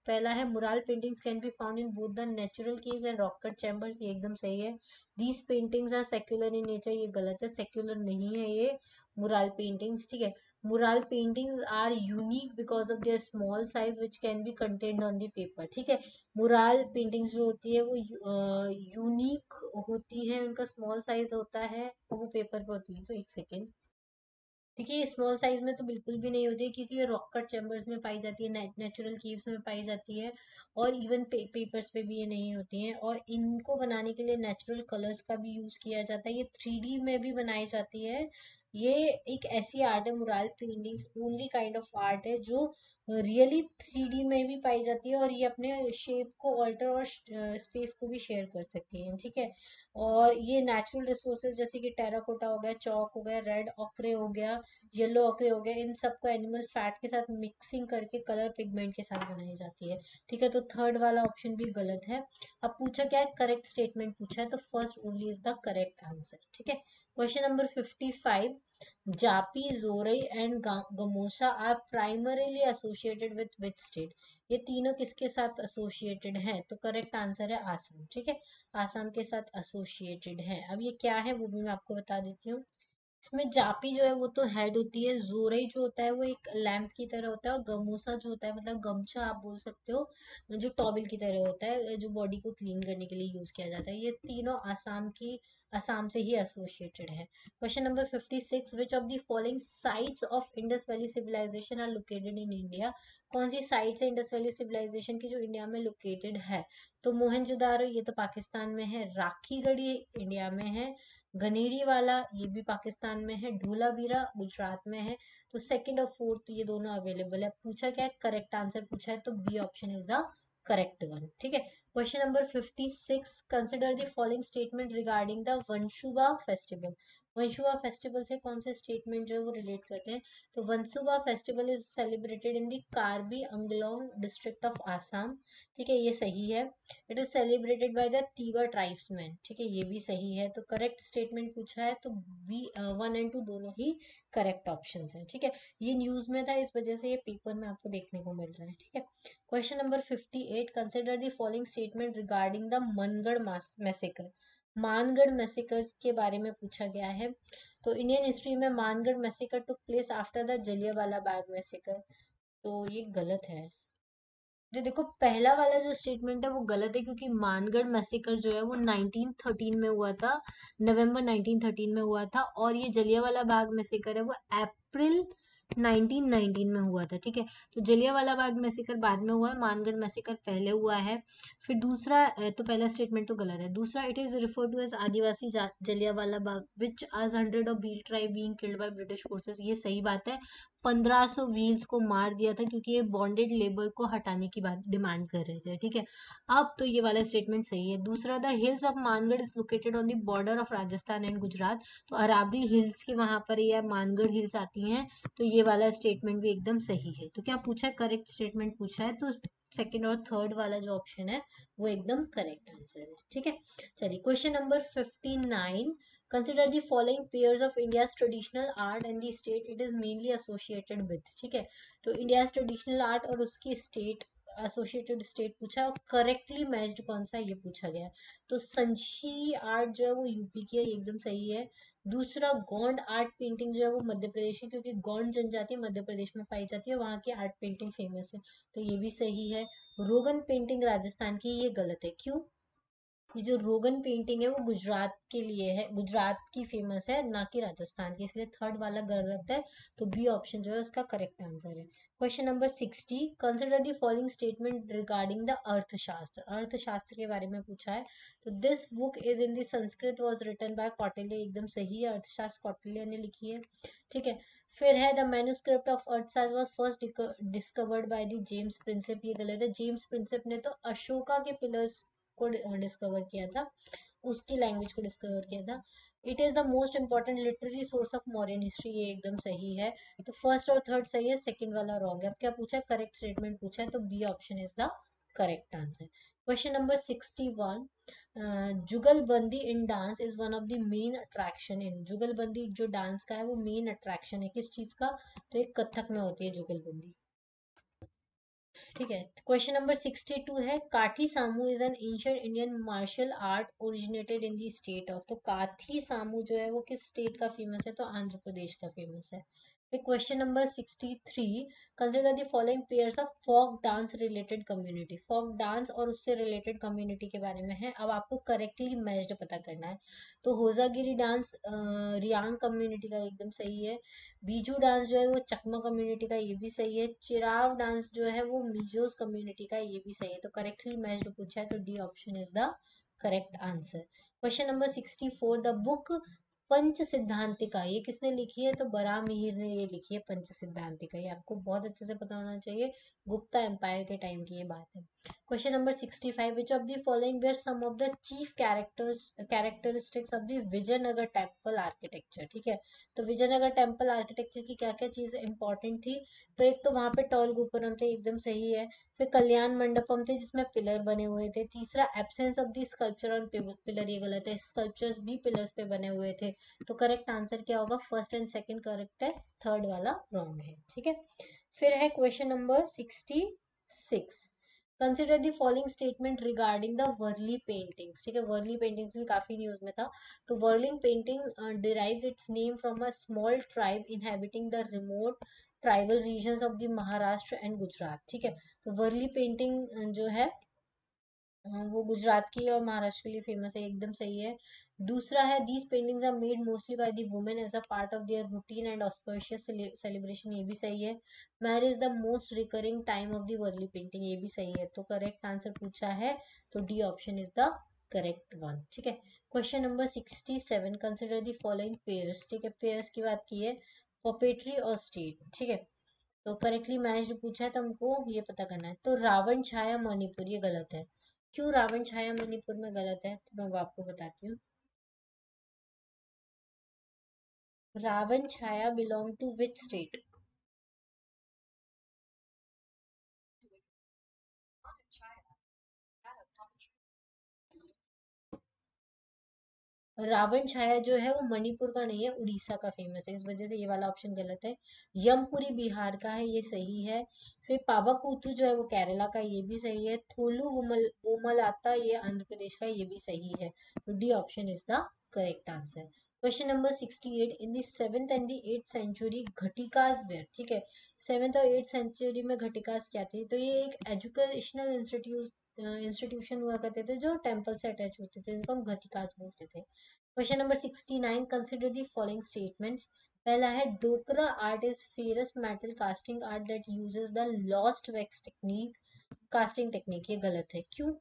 पहला है, mural paintings can be found in both the natural caves and rock cut chambers ये एकदम सही है। These paintings are secular in nature ये गलत है। सेक्युलर नहीं है ये मुराल पेंटिंग्स ठीक है? Mural paintings are unique because of their small size which can be content on the paper ठीक है? मुराल पेंटिंग्स जो होती है, वो यूनिक होती है। उनका स्मॉल साइज़ होता है, वो पेपर पे होती है। तो एक सेकेंड देखिए स्मॉल साइज़ में तो बिल्कुल भी नहीं होती है क्योंकि ये रॉक कट चैम्बर्स में पाई जाती है नेचुरल कीव्स में पाई जाती है और इवन पे, पेपर्स पे भी ये नहीं होती हैं और इनको बनाने के लिए नेचुरल कलर्स का भी यूज़ किया जाता है। ये थ्री में भी बनाई जाती है। ये एक ऐसी आर्ट है mural paintings only kind of art है जो रियली थ्री में भी पाई जाती है और ये अपने शेप को ऑल्टर और स्पेस को भी शेयर कर सकती हैं, ठीक है? और ये नेचुरल रिसोर्सेज जैसे कि टेराकोटा हो गया चौक हो गया रेड ऑकरे हो गया येलो ऑकरे हो गया, इन सबको एनिमल फैट के साथ मिक्सिंग करके कलर पिगमेंट के साथ बनाई जाती है, ठीक है? तो थर्ड वाला ऑप्शन भी गलत है। अब पूछा क्या है? करेक्ट स्टेटमेंट पूछा है तो first only is the correct answer ठीक है? Question number fifty five japi, xorai and gamosa are primarily associated with which state ये तीनों किसके साथ एसोसिएटेड हैं? तो करेक्ट आंसर है आसाम, ठीक है? आसाम के साथ एसोसिएटेड है। अब ये क्या है, वो भी मैं आपको बता देती हूँ। इसमें जापी जो है, वो तो हेड होती है, जोरई जो होता है, वो एक लैम्प की तरह होता है और गमोसा जो होता है मतलब गमछा आप बोल सकते हो, जो टॉबिल की तरह होता है, जो बॉडी को क्लीन करने के लिए यूज़ किया जाता है। ये तीनों आसाम की असम से ही एसोसिएटेड है। Question number fifty six which of the following sites of Indus valley civilisation are located in India कौन सी साइट्स है इंडस वैली सिविलाइजेशन की जो इंडिया में लोकेटेड है? तो मोहनजोदारो, ये तो पाकिस्तान में है। राखी गढ़ी इंडिया में है। गनेरी वाला ये भी पाकिस्तान में है। ढोलावीरा गुजरात में है। तो सेकंड और फोर्थ ये दोनों अवेलेबल है। पूछा क्या है? करेक्ट आंसर पूछा है तो B option is the correct one ठीक है? Question number fifty six consider the following statement regarding the Wanchuwa Wanchuwa festival से कौन से स्टेटमेंट जो है वो रिलेट करते हैं तो Wanchuwa festival is celebrated in the Karbi Anglong district of Assam ठीक है, ये सही है। It is celebrated by the Tiwa tribesmen ठीक है, ये भी सही है। तो करेक्ट स्टेटमेंट पूछा है तो बी वन एंड टू दोनों ही करेक्ट ऑप्शन है, ठीक है। ये न्यूज़ में था, इस वजह से ये पेपर में आपको देखने को मिल रहा है, ठीक है। Question number fifty eight consider the following statement regarding the Mangarh massacre Mangarh massacres के बारे में पूछा गया है। तो इंडियन हिस्ट्री में Mangarh massacre took place after the Jallianwala Bagh massacre तो ये गलत है। जो देखो, पहला वाला जो स्टेटमेंट है वो गलत है क्योंकि मानगढ़ मैसेकर जो है वो 1913 में हुआ था, नवंबर 1913 में हुआ था और ये जलियावाला बाग मैसेकर है वो अप्रैल 1919 में हुआ था, ठीक है? तो जलियावाला बाग मैसेकर बाद में हुआ है, मानगढ़ मैसेकर पहले हुआ है। फिर दूसरा तो पहला स्टेटमेंट तो गलत है। दूसरा it is refer to as adivasi Jallianwala Bagh which आज hundred of Bhil tribe being killed by British forces ये सही बात है। पंद्रह सौ व्हील्स को मार दिया था क्योंकि ये बॉन्डेड लेबर को हटाने की बात डिमांड कर रहे थे, ठीक है? अब तो ये वाला स्टेटमेंट सही है। दूसरा the hills of Mangarh is located on the border of Rajasthan and Gujarat तो अराबरी हिल्स के वहाँ पर ये मानगढ़ हिल्स आती हैं तो ये वाला स्टेटमेंट भी एकदम सही है। तो क्या पूछा? करेक्ट स्टेटमेंट पूछा है तो सेकेंड और थर्ड वाला जो ऑप्शन है, वो एकदम करेक्ट आंसर है, ठीक है? चलिए question number fifty nine consider the following pairs of india's traditional art and the state it is mainly associated with, ठीक है? तो india's traditional art और उसकी state एसोसिएटेड स्टेट पूछा है और करेक्टली मैच्ड कौन सा ये पूछा गया तो संझी आर्ट जो है वो यूपी की है एकदम सही है। दूसरा गोंड आर्ट पेंटिंग जो है वो मध्य प्रदेश की, क्योंकि गोंड जनजाति मध्य प्रदेश में पाई जाती है, वहाँ की आर्ट पेंटिंग फ़ेमस है तो ये भी सही है। रोगन पेंटिंग राजस्थान की, ये गलत है। क्यों? ये जो रोगन पेंटिंग है वो गुजरात के लिए है, गुजरात की फ़ेमस है, ना कि राजस्थान की, इसलिए थर्ड वाला गलत है तो बी ऑप्शन जो है उसका करेक्ट आंसर है। Question number sixty consider the following statement regarding the Arthashastra. Arthashastra के बारे में पूछा है तो this book is in the Sanskrit was written by Kautilya एकदम सही है, अर्थशास्त्र कौटिल्य ने लिखी है, ठीक है? फिर है the manuscript of Arthashastra was first discovered by the James Prinsep ये गलत है जेम्स प्रिंसिप ने तो अशोका के पिलर्स को डिस्कवर किया था, उसकी लैंग्वेज को डिस्कवर किया था। It is the most important literary source of modern history ये एकदम सही है। तो फ़र्स्ट और थर्ड सही है सेकंड वाला रॉन्ग है। अब क्या पूछा करेक्ट स्टेटमेंट पूछा है तो B option is the correct answer question number sixty one jugalbandi in dance is one of the main attraction in jugalbandi जो डांस का है, वो मेन अट्रैक्शन है। किस चीज़ का? तो एक कथक में होती है जुगलबंदी। ठीक है क्वेश्चन नंबर सिक्सटी टू है Kathi Samu is an ancient Indian martial art originated in the state of तो काठी सामू जो है वो किस स्टेट का फ़ेमस है? तो आंध्र प्रदेश का फ़ेमस है। Number sixty three consider the following pairs of folk dance related community folk dance और उससे रिलेटेड कम्युनिटी के बारे में है। अब आपको करेक्टली मैच्ड पता करना है। तो होजागिरी डांस रियांग कम्युनिटी का एकदम सही है। बीजू डांस जो है वो चकमा कम्युनिटी का ये भी सही है। चिराव डांस जो है वो मिजोस कम्युनिटी का ये भी सही है। तो करेक्टली मैच्ड पूछा है तो D option is the answer question number sixty four the book Panch Siddhantika ये किसने लिखी है? तो बरा मिहिर ने ये लिखी है पंच सिद्धांतिका ये आपको बहुत अच्छे से पता होना चाहिए, गुप्ता एम्पायर के टाइम की ये बात है। Question number sixty five which of the following were some of the chief characters characteristics of the Vijayanagara temple architecture ठीक है? तो विजयनगर टेंपल आर्किटेक्चर की क्या क्या चीज़ इंपॉर्टेंट थी? तो एक तो वहाँ पे टॉल गोपुरम थे, एकदम सही है। फिर कल्याण मंडपम थे, जिसमें पिलर बने हुए थे। तीसरा absence of the sculpture on pillar ये गलत है। स्कल्पचर्स भी पिलर्स पे बने हुए थे। तो करेक्ट आंसर क्या होगा? फ़र्स्ट एंड सेकंड करेक्ट है। थर्ड वाला रॉन्ग है। ठीक है? फिर है question number sixty six consider the following statement regarding the Warli paintings ठीक है? वर्ली पेंटिंग्स भी काफ़ी न्यूज़ में था। तो whirling painting derives its name from a small tribe inhabiting the remote tribal region of the Maharashtra and Gujarat ठीक है? तो वर्ली पेंटिंग जो है वो गुजरात की और महाराष्ट्र के लिए फ़ेमस है, एकदम सही है। दूसरा है these paintings are made mostly by the women as a part of their routine and auspicious celebration ये भी सही है। Marriage the most recurring time of the Warli painting ये भी सही है। तो करेक्ट आंसर पूछा है तो D option is the correct one ठीक है? Question number sixty seven consider the following pairs ठीक है? पेयर्स की बात की है। पॉपेट्री और स्टेट ठीक है? तो करेक्टली मैच्ड पूछा है तो हमको ये पता करना है। तो रावण छाया मणिपुर, ये गलत है। क्यों रावण छाया मणिपुर में गलत है? तो मैं आपको बताती हूँ। Ravanchhaya belong to which state Ravanchhaya जो है वो मणिपुर का नहीं है, उड़ीसा का फ़ेमस है। इस वजह से ये वाला ऑप्शन गलत है। यमपुरी बिहार का है, ये सही है। फिर पावाकूथू जो है वो केरला का, ये भी सही है। थोलू वोमल वोमलाता ये आंध्र प्रदेश का, ये भी सही है। तो D option is the correct answer question number sixty eight in the end the eight century ghatikas were ठीक है? सेवेंथ और एट सेंचुरी में घटिकास क्या थे? तो ये एक एजुकेशनल इंस्टीट्यूट इंस्टीट्यूशन हुआ करते थे जो टेंपल से अटैच होते थे, जिनको हम घतिकाज बोलते थे। Question number sixty nine consider the following statements पहला है, Dokra art is ferrous metal casting art that uses the lost wax technique casting technique ये गलत है। क्यों?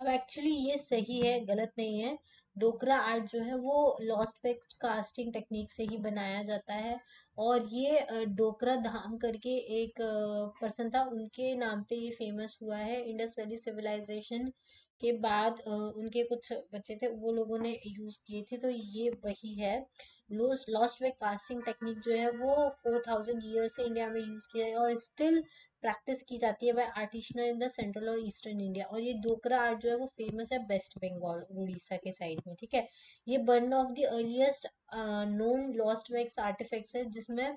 अब एक्चुअली ये सही है, गलत नहीं है। डोकरा आर्ट जो है वो लॉस्ट वेक्स कास्टिंग टेक्निक से ही बनाया जाता है। और ये डोकरा धाम करके एक पर्सन था, उनके नाम पे ये फ़ेमस हुआ है। इंडस वैली सिविलाइजेशन के बाद उनके कुछ बच्चे थे, वो लोगों ने यूज़ किए थे तो ये वही है। लॉस्ट वे कास्टिंग टेक्निक जो है वो फोर थाउज़ेंड ईयर से इंडिया में यूज़ किया है और स्टिल प्रैक्टिस की जाती है by artisan in the central और ईस्टर्न इंडिया और ये डोकरा आर्ट जो है वो फ़ेमस है वेस्ट बंगाल उड़ीसा के साइड में, ठीक है? ये one of the earliest known lost wax artifacts है जिसमें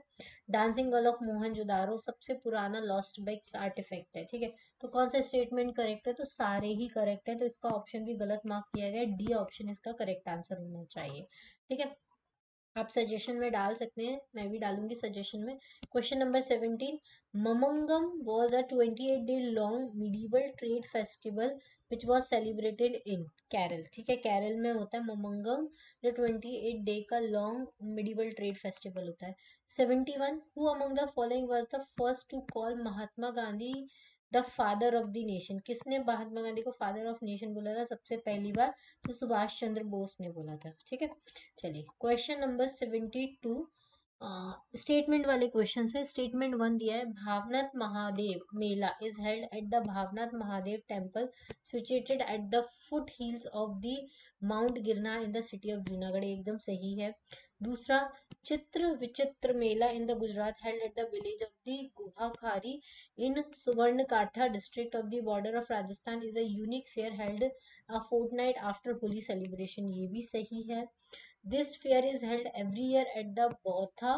dancing girl of Mohenjodaro सबसे पुराना लॉस्ट बैग्स आर्टिफैक्ट है, ठीक है? तो कौन सा स्टेटमेंट करेक्ट है? तो सारे ही करेक्ट है तो इसका ऑप्शन भी गलत मार्क किया गया डी ऑप्शन इसका करेक्ट आंसर होना चाहिए, ठीक है? आप सजेशन में डाल सकते हैं, मैं भी डालूँगी सजेशन में। Question number seventeen Mamangam was a twenty eight day long medieval trade festival which was celebrated in Kerala ठीक है कैरल में होता है ममंगम जो ट्वेंटी एट डे का लॉन्ग मिडीवल ट्रेड फेस्टिवल होता है। Seventy one who among the following was the first to call Mahatma Gandhi the father of the nation. किसने महात्मा गांधी को फादर ऑफ़ नेशन बोला था? सबसे पहली बार तो सुभाष चंद्र बोस ने बोला था, ठीक है? चलिए question number seventy two statement वाले क्वेश्चन है। स्टेटमेंट वन दिया है, Bhavnath Mahadev mela is held at the Bhavnath Mahadev temple situated at the foothills of the mount Girnar in the city of Junagadh एकदम सही है। दूसरा, Chitra Vichitra mela in the Gujarat held at the village of the Guhakhari in Suvarna Katha district of the border of Rajasthan is a unique fair held a fortnight after Holi celebration ये भी सही है। This fair is held every year at the Bautha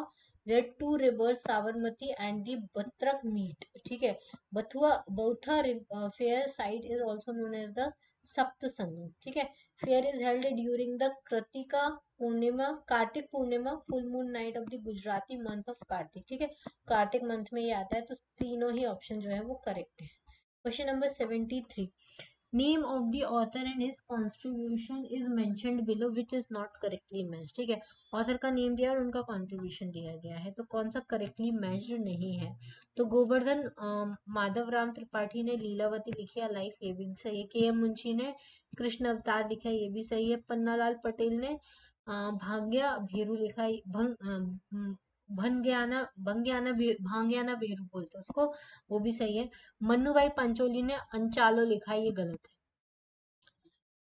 where two rivers Sabarmati and the Batrak meet ठीक है? Bathua Bautha fair site is also known as the Sapt Sangam ठीक है? Fair is held during the Kritika Purnima Kartik Purnima full moon night of the Gujarati month of Kartik ठीक है? Kartik month में ये आता है तो तीनों ही ऑप्शन जो है वो करेक्ट है। Question number seventy three name of the author and his contribution is mentioned below which is not correctly match ठीक है? ऑथर का नेम दिया और उनका कॉन्ट्रीब्यूशन दिया गया है। तो कौन सा करेक्टली मैच्ड नहीं है? तो गोवर्धन माधव राम त्रिपाठी ने लीलावती लिखी है लाइफ ये भी सही है। के एम मुंशी ने, कृष्ण अवतार लिखा ये भी सही है। पन्नालाल पटेल ने भाग्य भीरू लिखा भंग भनग्याना भंग्याना भांग्याना बेरू बोलते उसको, वो भी सही है। मन्नू भाई पंचोली ने अंचालो लिखा, ये गलत है।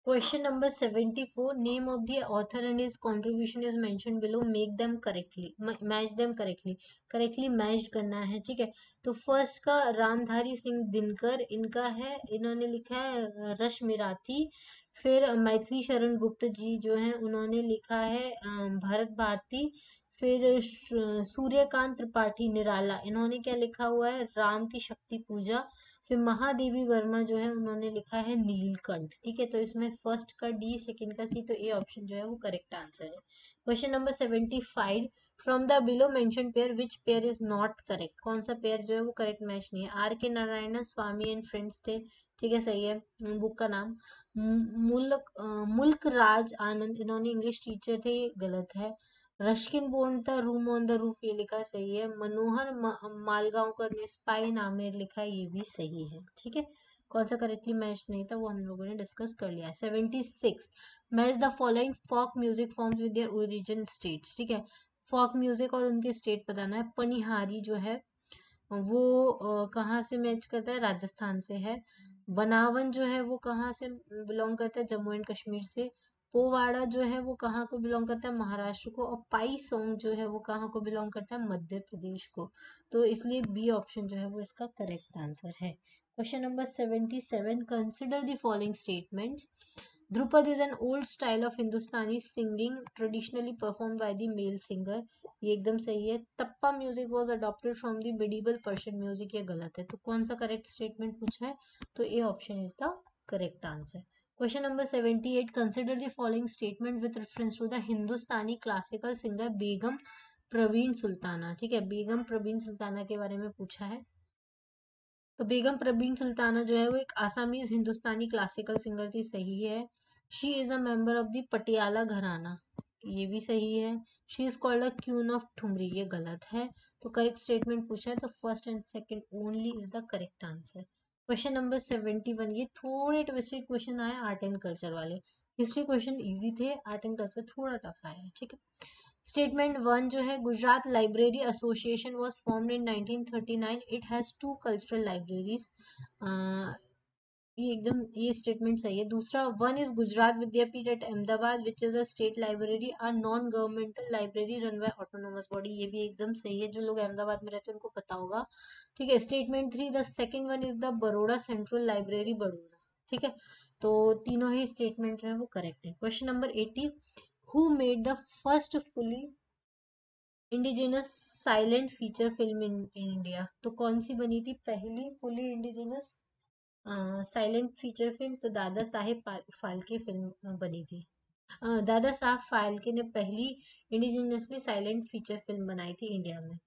Question number seventy four name of the author and his contribution is mention below make them correctly match them correctly correctly match करना है, ठीक है? तो फ़र्स्ट का रामधारी सिंह दिनकर, इनका है, इन्होंने लिखा है रश मिराती फिर मैथिली शरण गुप्त जी जो है, उन्होंने लिखा है भरत भारती। फिर सूर्यकांत त्रिपाठी, निराला, इन्होंने क्या लिखा हुआ है? राम की शक्ति पूजा। फिर महादेवी वर्मा जो है, उन्होंने लिखा है नीलकंठ। ठीक है तो इसमें फ़र्स्ट का डी सेकंड का सी तो ए ऑप्शन जो है, वो करेक्ट आंसर है। Question number seventy five from the below mention pair which pair is not correct कौन सा पेयर जो है, वो करेक्ट मैच नहीं है? आर के नारायण, स्वामी एंड फ्रेंड्स थे। ठीक है, सही है बुक का नाम। मुल्क मुल्क राज आनंद, इन्होंने इंग्लिश टीचर थे, गलत है। रश्किन बोर्न था रूम ऑन द रूफ ये लिखा सही है। मनोहर मालगांवकर ने स्पाई नामेर लिखा, ये भी सही है। ठीक है? कौन सा करेक्टली मैच नहीं था, वो हम लोगों ने डिस्कस कर लिया। Seventy six match the following folk music forms with their origin states ठीक है? फॉक म्यूज़िक और उनके स्टेट बताना है। पनिहारी जो है, वो कहाँ से मैच करता है? राजस्थान से है। बनावन जो है, वो कहाँ से बिलोंग करता है? जम्मू एंड कश्मीर से। पोवाड़ा जो है वो कहाँ को बिलोंग करता है? महाराष्ट्र को। और पाई सॉन्ग जो है वो कहाँ को बिलोंग करता है? मध्य प्रदेश को। तो इसलिए बी ऑप्शन जो है वो इसका करेक्ट आंसर है। Question number seventy seven consider the following statement dhrupad is an old style of Hindustani singing traditionally perform by the male singer ये एकदम सही है। Tappa music was adopted from the medieval Persian music ये गलत है। तो कौन सा करेक्ट स्टेटमेंट पूछा है? तो A option is the correct answer Question number 78. Consider the following statement with reference to the Hindustani classical singer Begum Parveen Sultana ठीक है बेगम प्रवीण सुल्ताना के बारे में पूछा है। तो बेगम प्रवीण सुल्ताना जो है, वो एक आसामीज हिंदुस्तानी क्लासिकल सिंगर थी, सही है। She is a member of the Patiala घराना ये भी सही है। She is called a queue of thumri ये गलत है। तो करेक्ट स्टेटमेंट पूछा है तो first and second only is the correct answer question number seventy one ये थोड़े ट्विस्टेड क्वेश्चन आए आर्ट एंड कल्चर वाले। हिस्ट्री क्वेश्चन इजी थे आर्ट एंड कल्चर थोड़ा टफ आया है ठीक है? स्टेटमेंट वन जो है Gujarat library association was formed in 1939 it has two cultural libraries ये एकदम, ये स्टेटमेंट सही है। दूसरा one is Gujarat Vidyapith at Ahmedabad which is a state library a non governmental library run by autonomous body ये भी एकदम सही है। जो लोग अहमदाबाद में रहते हैं, उनको पता होगा। ठीक है statement three the second one is the Baroda central library Baroda ठीक है तो तीनों ही स्टेटमेंट जो है, वो करेक्ट है। Question number eighty who made the first fully indigenous silent feature film in India तो कौन सी बनी थी? पहली fully indigenous silent feature film तो दादा साहेब फाल्के फ़िल्म बनी थी। दादा साहब फाल्के ने पहली इंडिजिनसली साइलेंट फीचर फ़िल्म बनाई थी इंडिया में।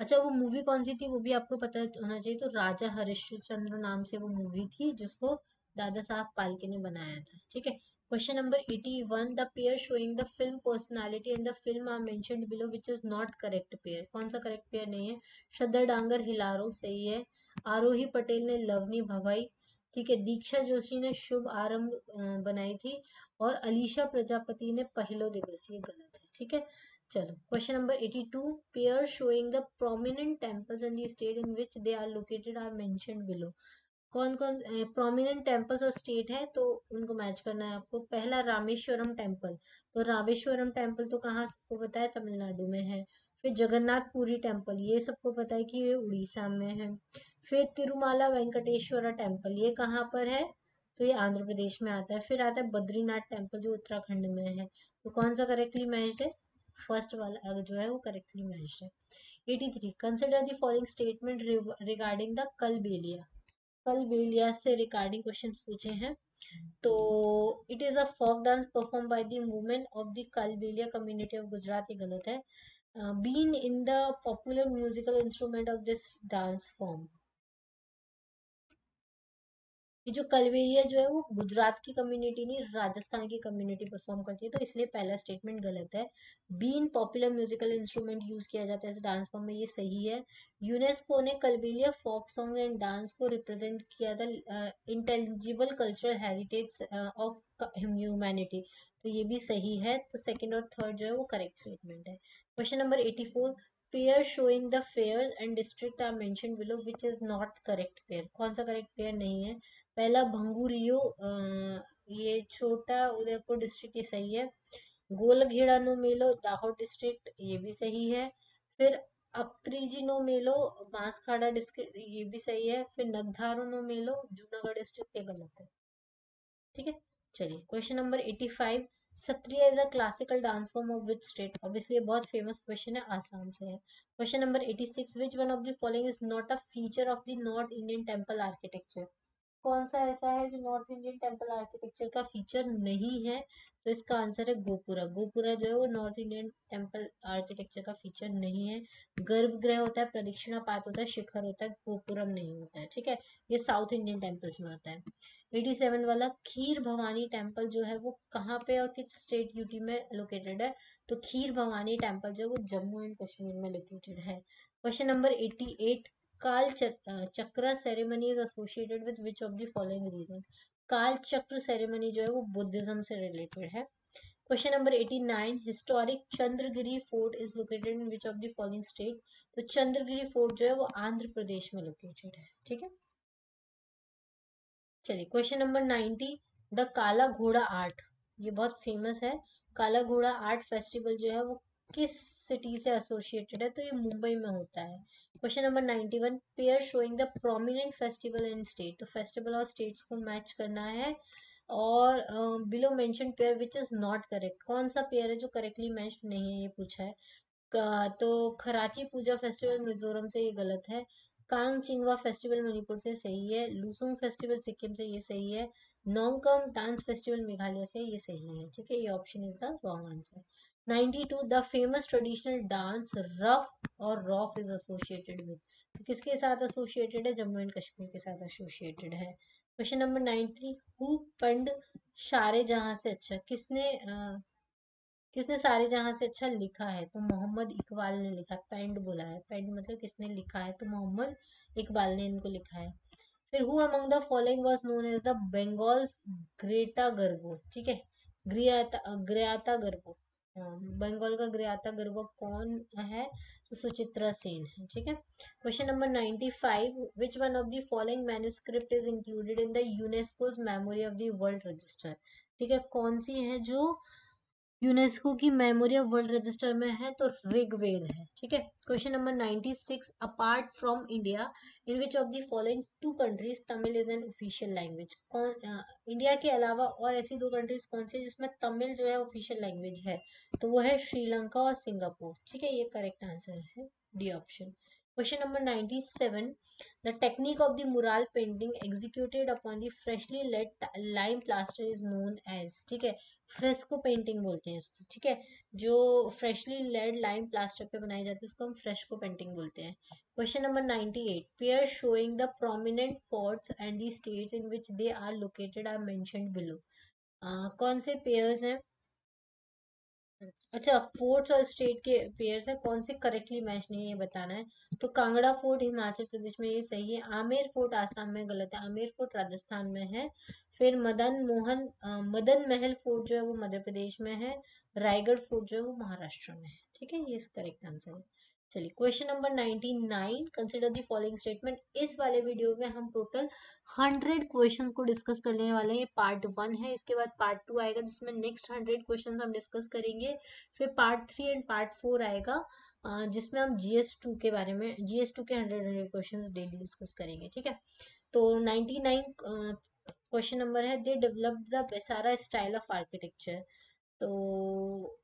अच्छा वो मूवी कौन सी थी वो भी आपको पता होना चाहिए तो राजा हरिश्चंद्र नाम से वो मूवी थी जिसको दादा साहब पालके ने बनाया था, ठीक है? Question number 81 the pair showing the film personality and the film are mentioned below which is not correct pair कौन सा करेक्ट पेयर नहीं है? श्रद्धा डांगर हिलारो, सही है। आरोही पटेल ने लवनी भवाई ठीक है दीक्षा जोशी ने शुभ आरंभ बनाई थी और अलीशा प्रजापति ने पहलो दिवस, ये गलत है, ठीक है? चलो question number 82 pair showing the prominent temples in the state in which they are located are mentioned below कौन कौन प्रोमिनेंट टेम्पल्स और स्टेट है तो उनको मैच करना है आपको। पहला रामेश्वरम टेंपल तो रामेश्वरम टेंपल तो कहाँ सबको पता है? तमिलनाडु में है। फिर जगन्नाथपुरी टेंपल ये सबको पता है कि ये उड़ीसा में है। फिर तिरुमाला वेंकटेश्वरा टेंपल ये कहाँ पर है? तो ये आंध्र प्रदेश में आता है, फिर आता है बद्रीनाथ टेंपल जो उत्तराखंड में है। तो कौन सा करेक्टली मैच्ड है? फ़र्स्ट वाला जो है वो करेक्टली मैच्ड है। 83 consider the following statement regarding the Kalbelia Kalbelia से रिगार्डिंग क्वेश्चन पूछे हैं। तो it is a folk dance perform by the women of the Kalbelia community of Gujarat ये गलत है। Been in the popular musical instrument of this dance form ये जो कलवेरिया जो है वो गुजरात की कम्युनिटी नहीं, राजस्थान की कम्युनिटी परफॉर्म करती है तो इसलिए पहला स्टेटमेंट गलत है। Been popular musical instrument use किया जाता है इस डांस फॉर्म में, ये सही है। यूनेस्को ने Kalbelia folk song and dance को रिप्रेजेंट किया था intelligible cultural heritage of humanity तो ये भी सही है। तो सेकेंड और थर्ड जो है वो करेक्ट स्टेटमेंट है। Question number eighty pair showing the fair and district are mention below which is not correct pair कौन सा करेक्ट पेयर नहीं है? पहला भंगूरियो ये छोटा उदयपुर डिस्ट्रिक्ट ये सही है। गोलघेड़ा नो मेलो, दाहोद डिस्ट्रिक्ट ये भी सही है। फिर अक्त्रीजी नो मेलो, बांसखाड़ा डिस्ट्रिक्ट ये भी सही है। फिर नगधारो नो मेलो, जूनागढ़ डिस्ट्रिक्ट ये गलत है। ठीक है? चलिए question number eighty five Sattriya is a classical dance form of which state obviously बहुत फ़ेमस क्वेश्चन है, आसाम से है। Question number eighty six which one of the following is not a feature of the north Indian temple architecture कौन सा ऐसा है जो north Indian temple architecture का फीचर नहीं है? तो इसका आंसर है गोपुरा। गोपुरा जो है वो नॉर्थ इंडियन टेंपल आर्किटेक्चर का फीचर नहीं है। गर्भगृह होता है प्रदक्षिणा पात होता है, शिखर होता है, गोपुरम नहीं होता है, ठीक है? ये साउथ इंडियन टेम्पल्स में होता है। 87 वाला खीर भवानी टेंपल जो है वो कहाँ पे और किस स्टेट यूटी में लोकेटेड है? तो खीर भवानी टेंपल जो है वो जम्मू एंड कश्मीर में लोकेटेड है। Question number 88 Kalachakra ceremony is associated with which of the following region Kalachakra ceremony जो है वो बुद्धिज्म से रिलेटेड है। Question number 89 historic Chandragiri fort is located in which of the following state तो Chandragiri fort जो है वो आंध्र प्रदेश में लोकेटेड है, ठीक है? चलिए क्वेश्चन नंबर 90 द काला घोड़ा आर्ट ये बहुत फ़ेमस है। काला घोड़ा आर्ट फेस्टिवल जो है वो किस सिटी से एसोसिएटेड है तो ये मुंबई में होता है। Question number ninety one pair showing the prominent festival in state तो फेस्टिवल और स्टेट्स को मैच करना है। और below mention pair which is not correct कौन सा पेयर है जो करेक्टली मैच नहीं है, ये पूछा है। तो खराची पूजा फेस्टिवल मिजोरम से ये गलत है। कांग चिंगवा फेस्टिवल मणिपुर से सही है। लुसुंग फेस्टिवल सिक्किम से ये सही है। नोंगकम डांस फेस्टिवल मेघालय से ये सही है। ठीक है, ये option is the wrong answer 92 the famous traditional dance rough और रॉफ इज़ एसोसिएटेड विद। तो किसके साथ एसोसिएटेड है? जम्मू एंड कश्मीर के साथ एसोसिएटेड है। क्वेश्चन नंबर 93 हु पंड सारे जहाँ से अच्छा किसने आ, किसने सारे जहाँ से अच्छा लिखा है? तो मोहम्मद इकबाल ने लिखा है पेंड बोला है। पेंड मतलब किसने लिखा है? तो मोहम्मद इकबाल ने इनको लिखा है। फिर who among the following was known as the Bengal's Greta Garbo ठीक है? ग्रियाता ग्रियाता गर्गो बंगाल का ग्रियाता गर्व कौन है? तो सुचित्रा सेन है, ठीक है? Question number ninety five which one of the following manuscript is included in the UNESCO's memory of the world register ठीक है, कौन सी है जो यूनेस्को की मेमोरी ऑफ़ वर्ल्ड रजिस्टर में है तो ऋग्वेद है, ठीक है? Question number ninety six apart from India in which of the following two countries Tamil is an official language कौन इंडिया के अलावा और ऐसी दो कंट्रीज़ कौन सी जिसमें तमिल जो है ऑफिशियल लैंग्वेज है? तो वो है श्रीलंका और सिंगापुर, ठीक है? ये करेक्ट आंसर है D option Question number 97. The technique of the mural painting executed upon the freshly laid lime plaster is known as, ठीक है? फ्रेस्को पेंटिंग बोलते हैं इसको, ठीक है? जो फ्रेशली लेड लाइम प्लास्टर पे बनाई जाती है, उसको हम फ्रेस्को पेंटिंग बोलते हैं। Question number 98 pair showing the prominent ports and the states in which they are located are mentioned below कौन से पेयर्स हैं? अच्छा फोर्ट्स और स्टेट के पेयर्स है, कौन से करेक्टली मैच नहीं है, ये बताना है। तो कांगड़ा फोर्ट हिमाचल प्रदेश में ये सही है, आमेर फोर्ट आसाम में गलत है, आमेर फोर्ट राजस्थान में है। फिर मदन मोहन मदन महल फोर्ट जो है, वो मध्य प्रदेश में है, रायगढ़ फोर्ट जो है, वो महाराष्ट्र में है। ठीक है, ये करेक्ट आंसर है। चलिए question number ninety nine consider the following statement इस वाले वीडियो में हम टोटल हंड्रेड क्वेश्चंस को डिस्कस करने वाले हैं। पार्ट वन है, इसके बाद पार्ट टू आएगा, जिसमें नेक्स्ट हंड्रेड क्वेश्चन हम डिस्कस करेंगे। फिर part three and part four आएगा जिसमें हम जीएस टू के बारे में जीएस टू के hundred hundred question daily discuss करेंगे, ठीक है? तो नाइनटी नाइन क्वेश्चन नंबर है they develop the Vesara style of architecture तो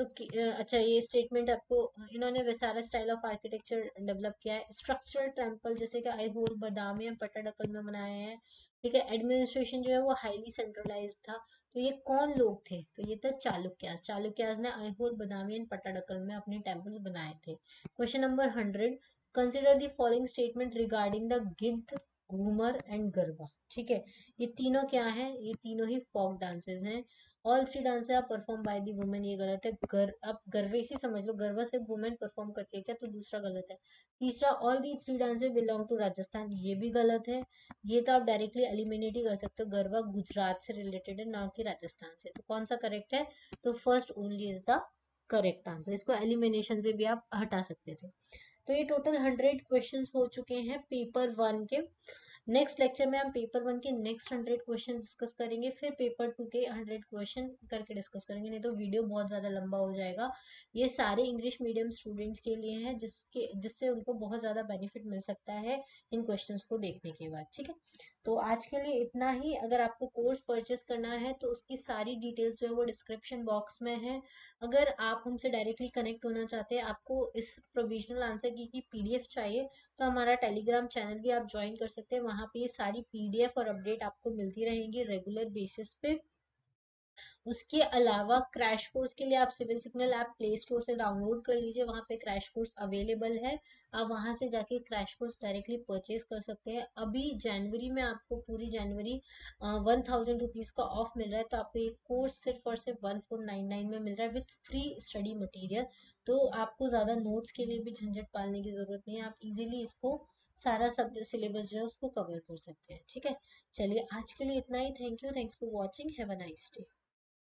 तो अच्छा ये स्टेटमेंट आपको इन्होंने Vesara style of architecture develop किया है। स्ट्रक्चरल टेंपल जैसे कि आईहोल बदाम या पटाडकल में बनाए हैं। ठीक है एडमिनिस्ट्रेशन जो है वो हाईली सेंट्रलाइज था। तो ये कौन लोग थे? तो ये थे चालुक्यास चालुक्यास ने आईहोल बदामी एंड पटाडकल में अपने टेम्पल्स बनाए थे। Question number hundred consider the following statement regarding the Giddha Ghoomar and garba ठीक है, ये तीनों क्या है? ये तीनों ही फॉक डांसेस हैं। All three dance are perform by the women ये गलत है। गर, अब गर्वे से समझ लो, गर्वा से वुमेन परफॉर्म करती है क्या? तो दूसरा गलत है। तीसरा all the three dance belong to Rajasthan ये भी गलत है। ये तो आप डायरेक्टली एलिमिनेट ही कर सकते हो गरबा गुजरात से रिलेटेड है, ना कि राजस्थान से। तो कौन सा करेक्ट है? तो first only is the correct answer इसको एलिमिनेशन से भी आप हटा सकते थे। तो ये टोटल हंड्रेड क्वेश्चन हो चुके हैं पेपर वन के। नेक्स्ट लेक्चर में हम पेपर वन के नेक्स्ट हंड्रेड क्वेश्चन डिस्कस करेंगे, फिर पेपर टू के हंड्रेड क्वेश्चन करके डिस्कस करेंगे, नहीं तो वीडियो बहुत ज़्यादा लंबा हो जाएगा। ये सारे इंग्लिश मीडियम स्टूडेंट्स के लिए हैं, जिसके, जिससे उनको बहुत ज़्यादा बेनिफिट मिल सकता है इन क्वेश्चन को देखने के बाद, ठीक है? तो आज के लिए इतना ही। अगर आपको कोर्स परचेस करना है तो उसकी सारी डिटेल्स जो है वो डिस्क्रिप्शन बॉक्स में है। अगर आप हमसे डायरेक्टली कनेक्ट होना चाहते हैं आपको इस प्रोविजनल आंसर की, की पीडीएफ चाहिए तो हमारा टेलीग्राम चैनल भी आप ज्वाइन कर सकते हैं। वहाँ पे ये सारी पीडीएफ और अपडेट आपको मिलती रहेंगी रेगुलर बेसिस पे। उसके अलावा क्रैश कोर्स के लिए आप civil signal app play store से डाउनलोड कर लीजिए, वहाँ पे क्रैश कोर्स अवेलेबल है। आप वहाँ से जाके क्रैश कोर्स डायरेक्टली परचेज कर सकते हैं। अभी जनवरी में आपको पूरी जनवरी वन थाउज़ेंड रुपीज़ का ऑफ़ मिल रहा है तो आपको ये कोर्स सिर्फ़ और सिर्फ़ वन फोर नाइन नाइन में मिल रहा है विथ फ्री स्टडी मटीरियल तो आपको ज़्यादा नोट्स के लिए भी झंझट पालने की ज़रूरत नहीं है। आप इजीली इसको सारा सब सिलेबस जो है उसको कवर कर सकते हैं। ठीक है? चलिए, आज के लिए इतना ही। Thank you thanks for watching have a nice day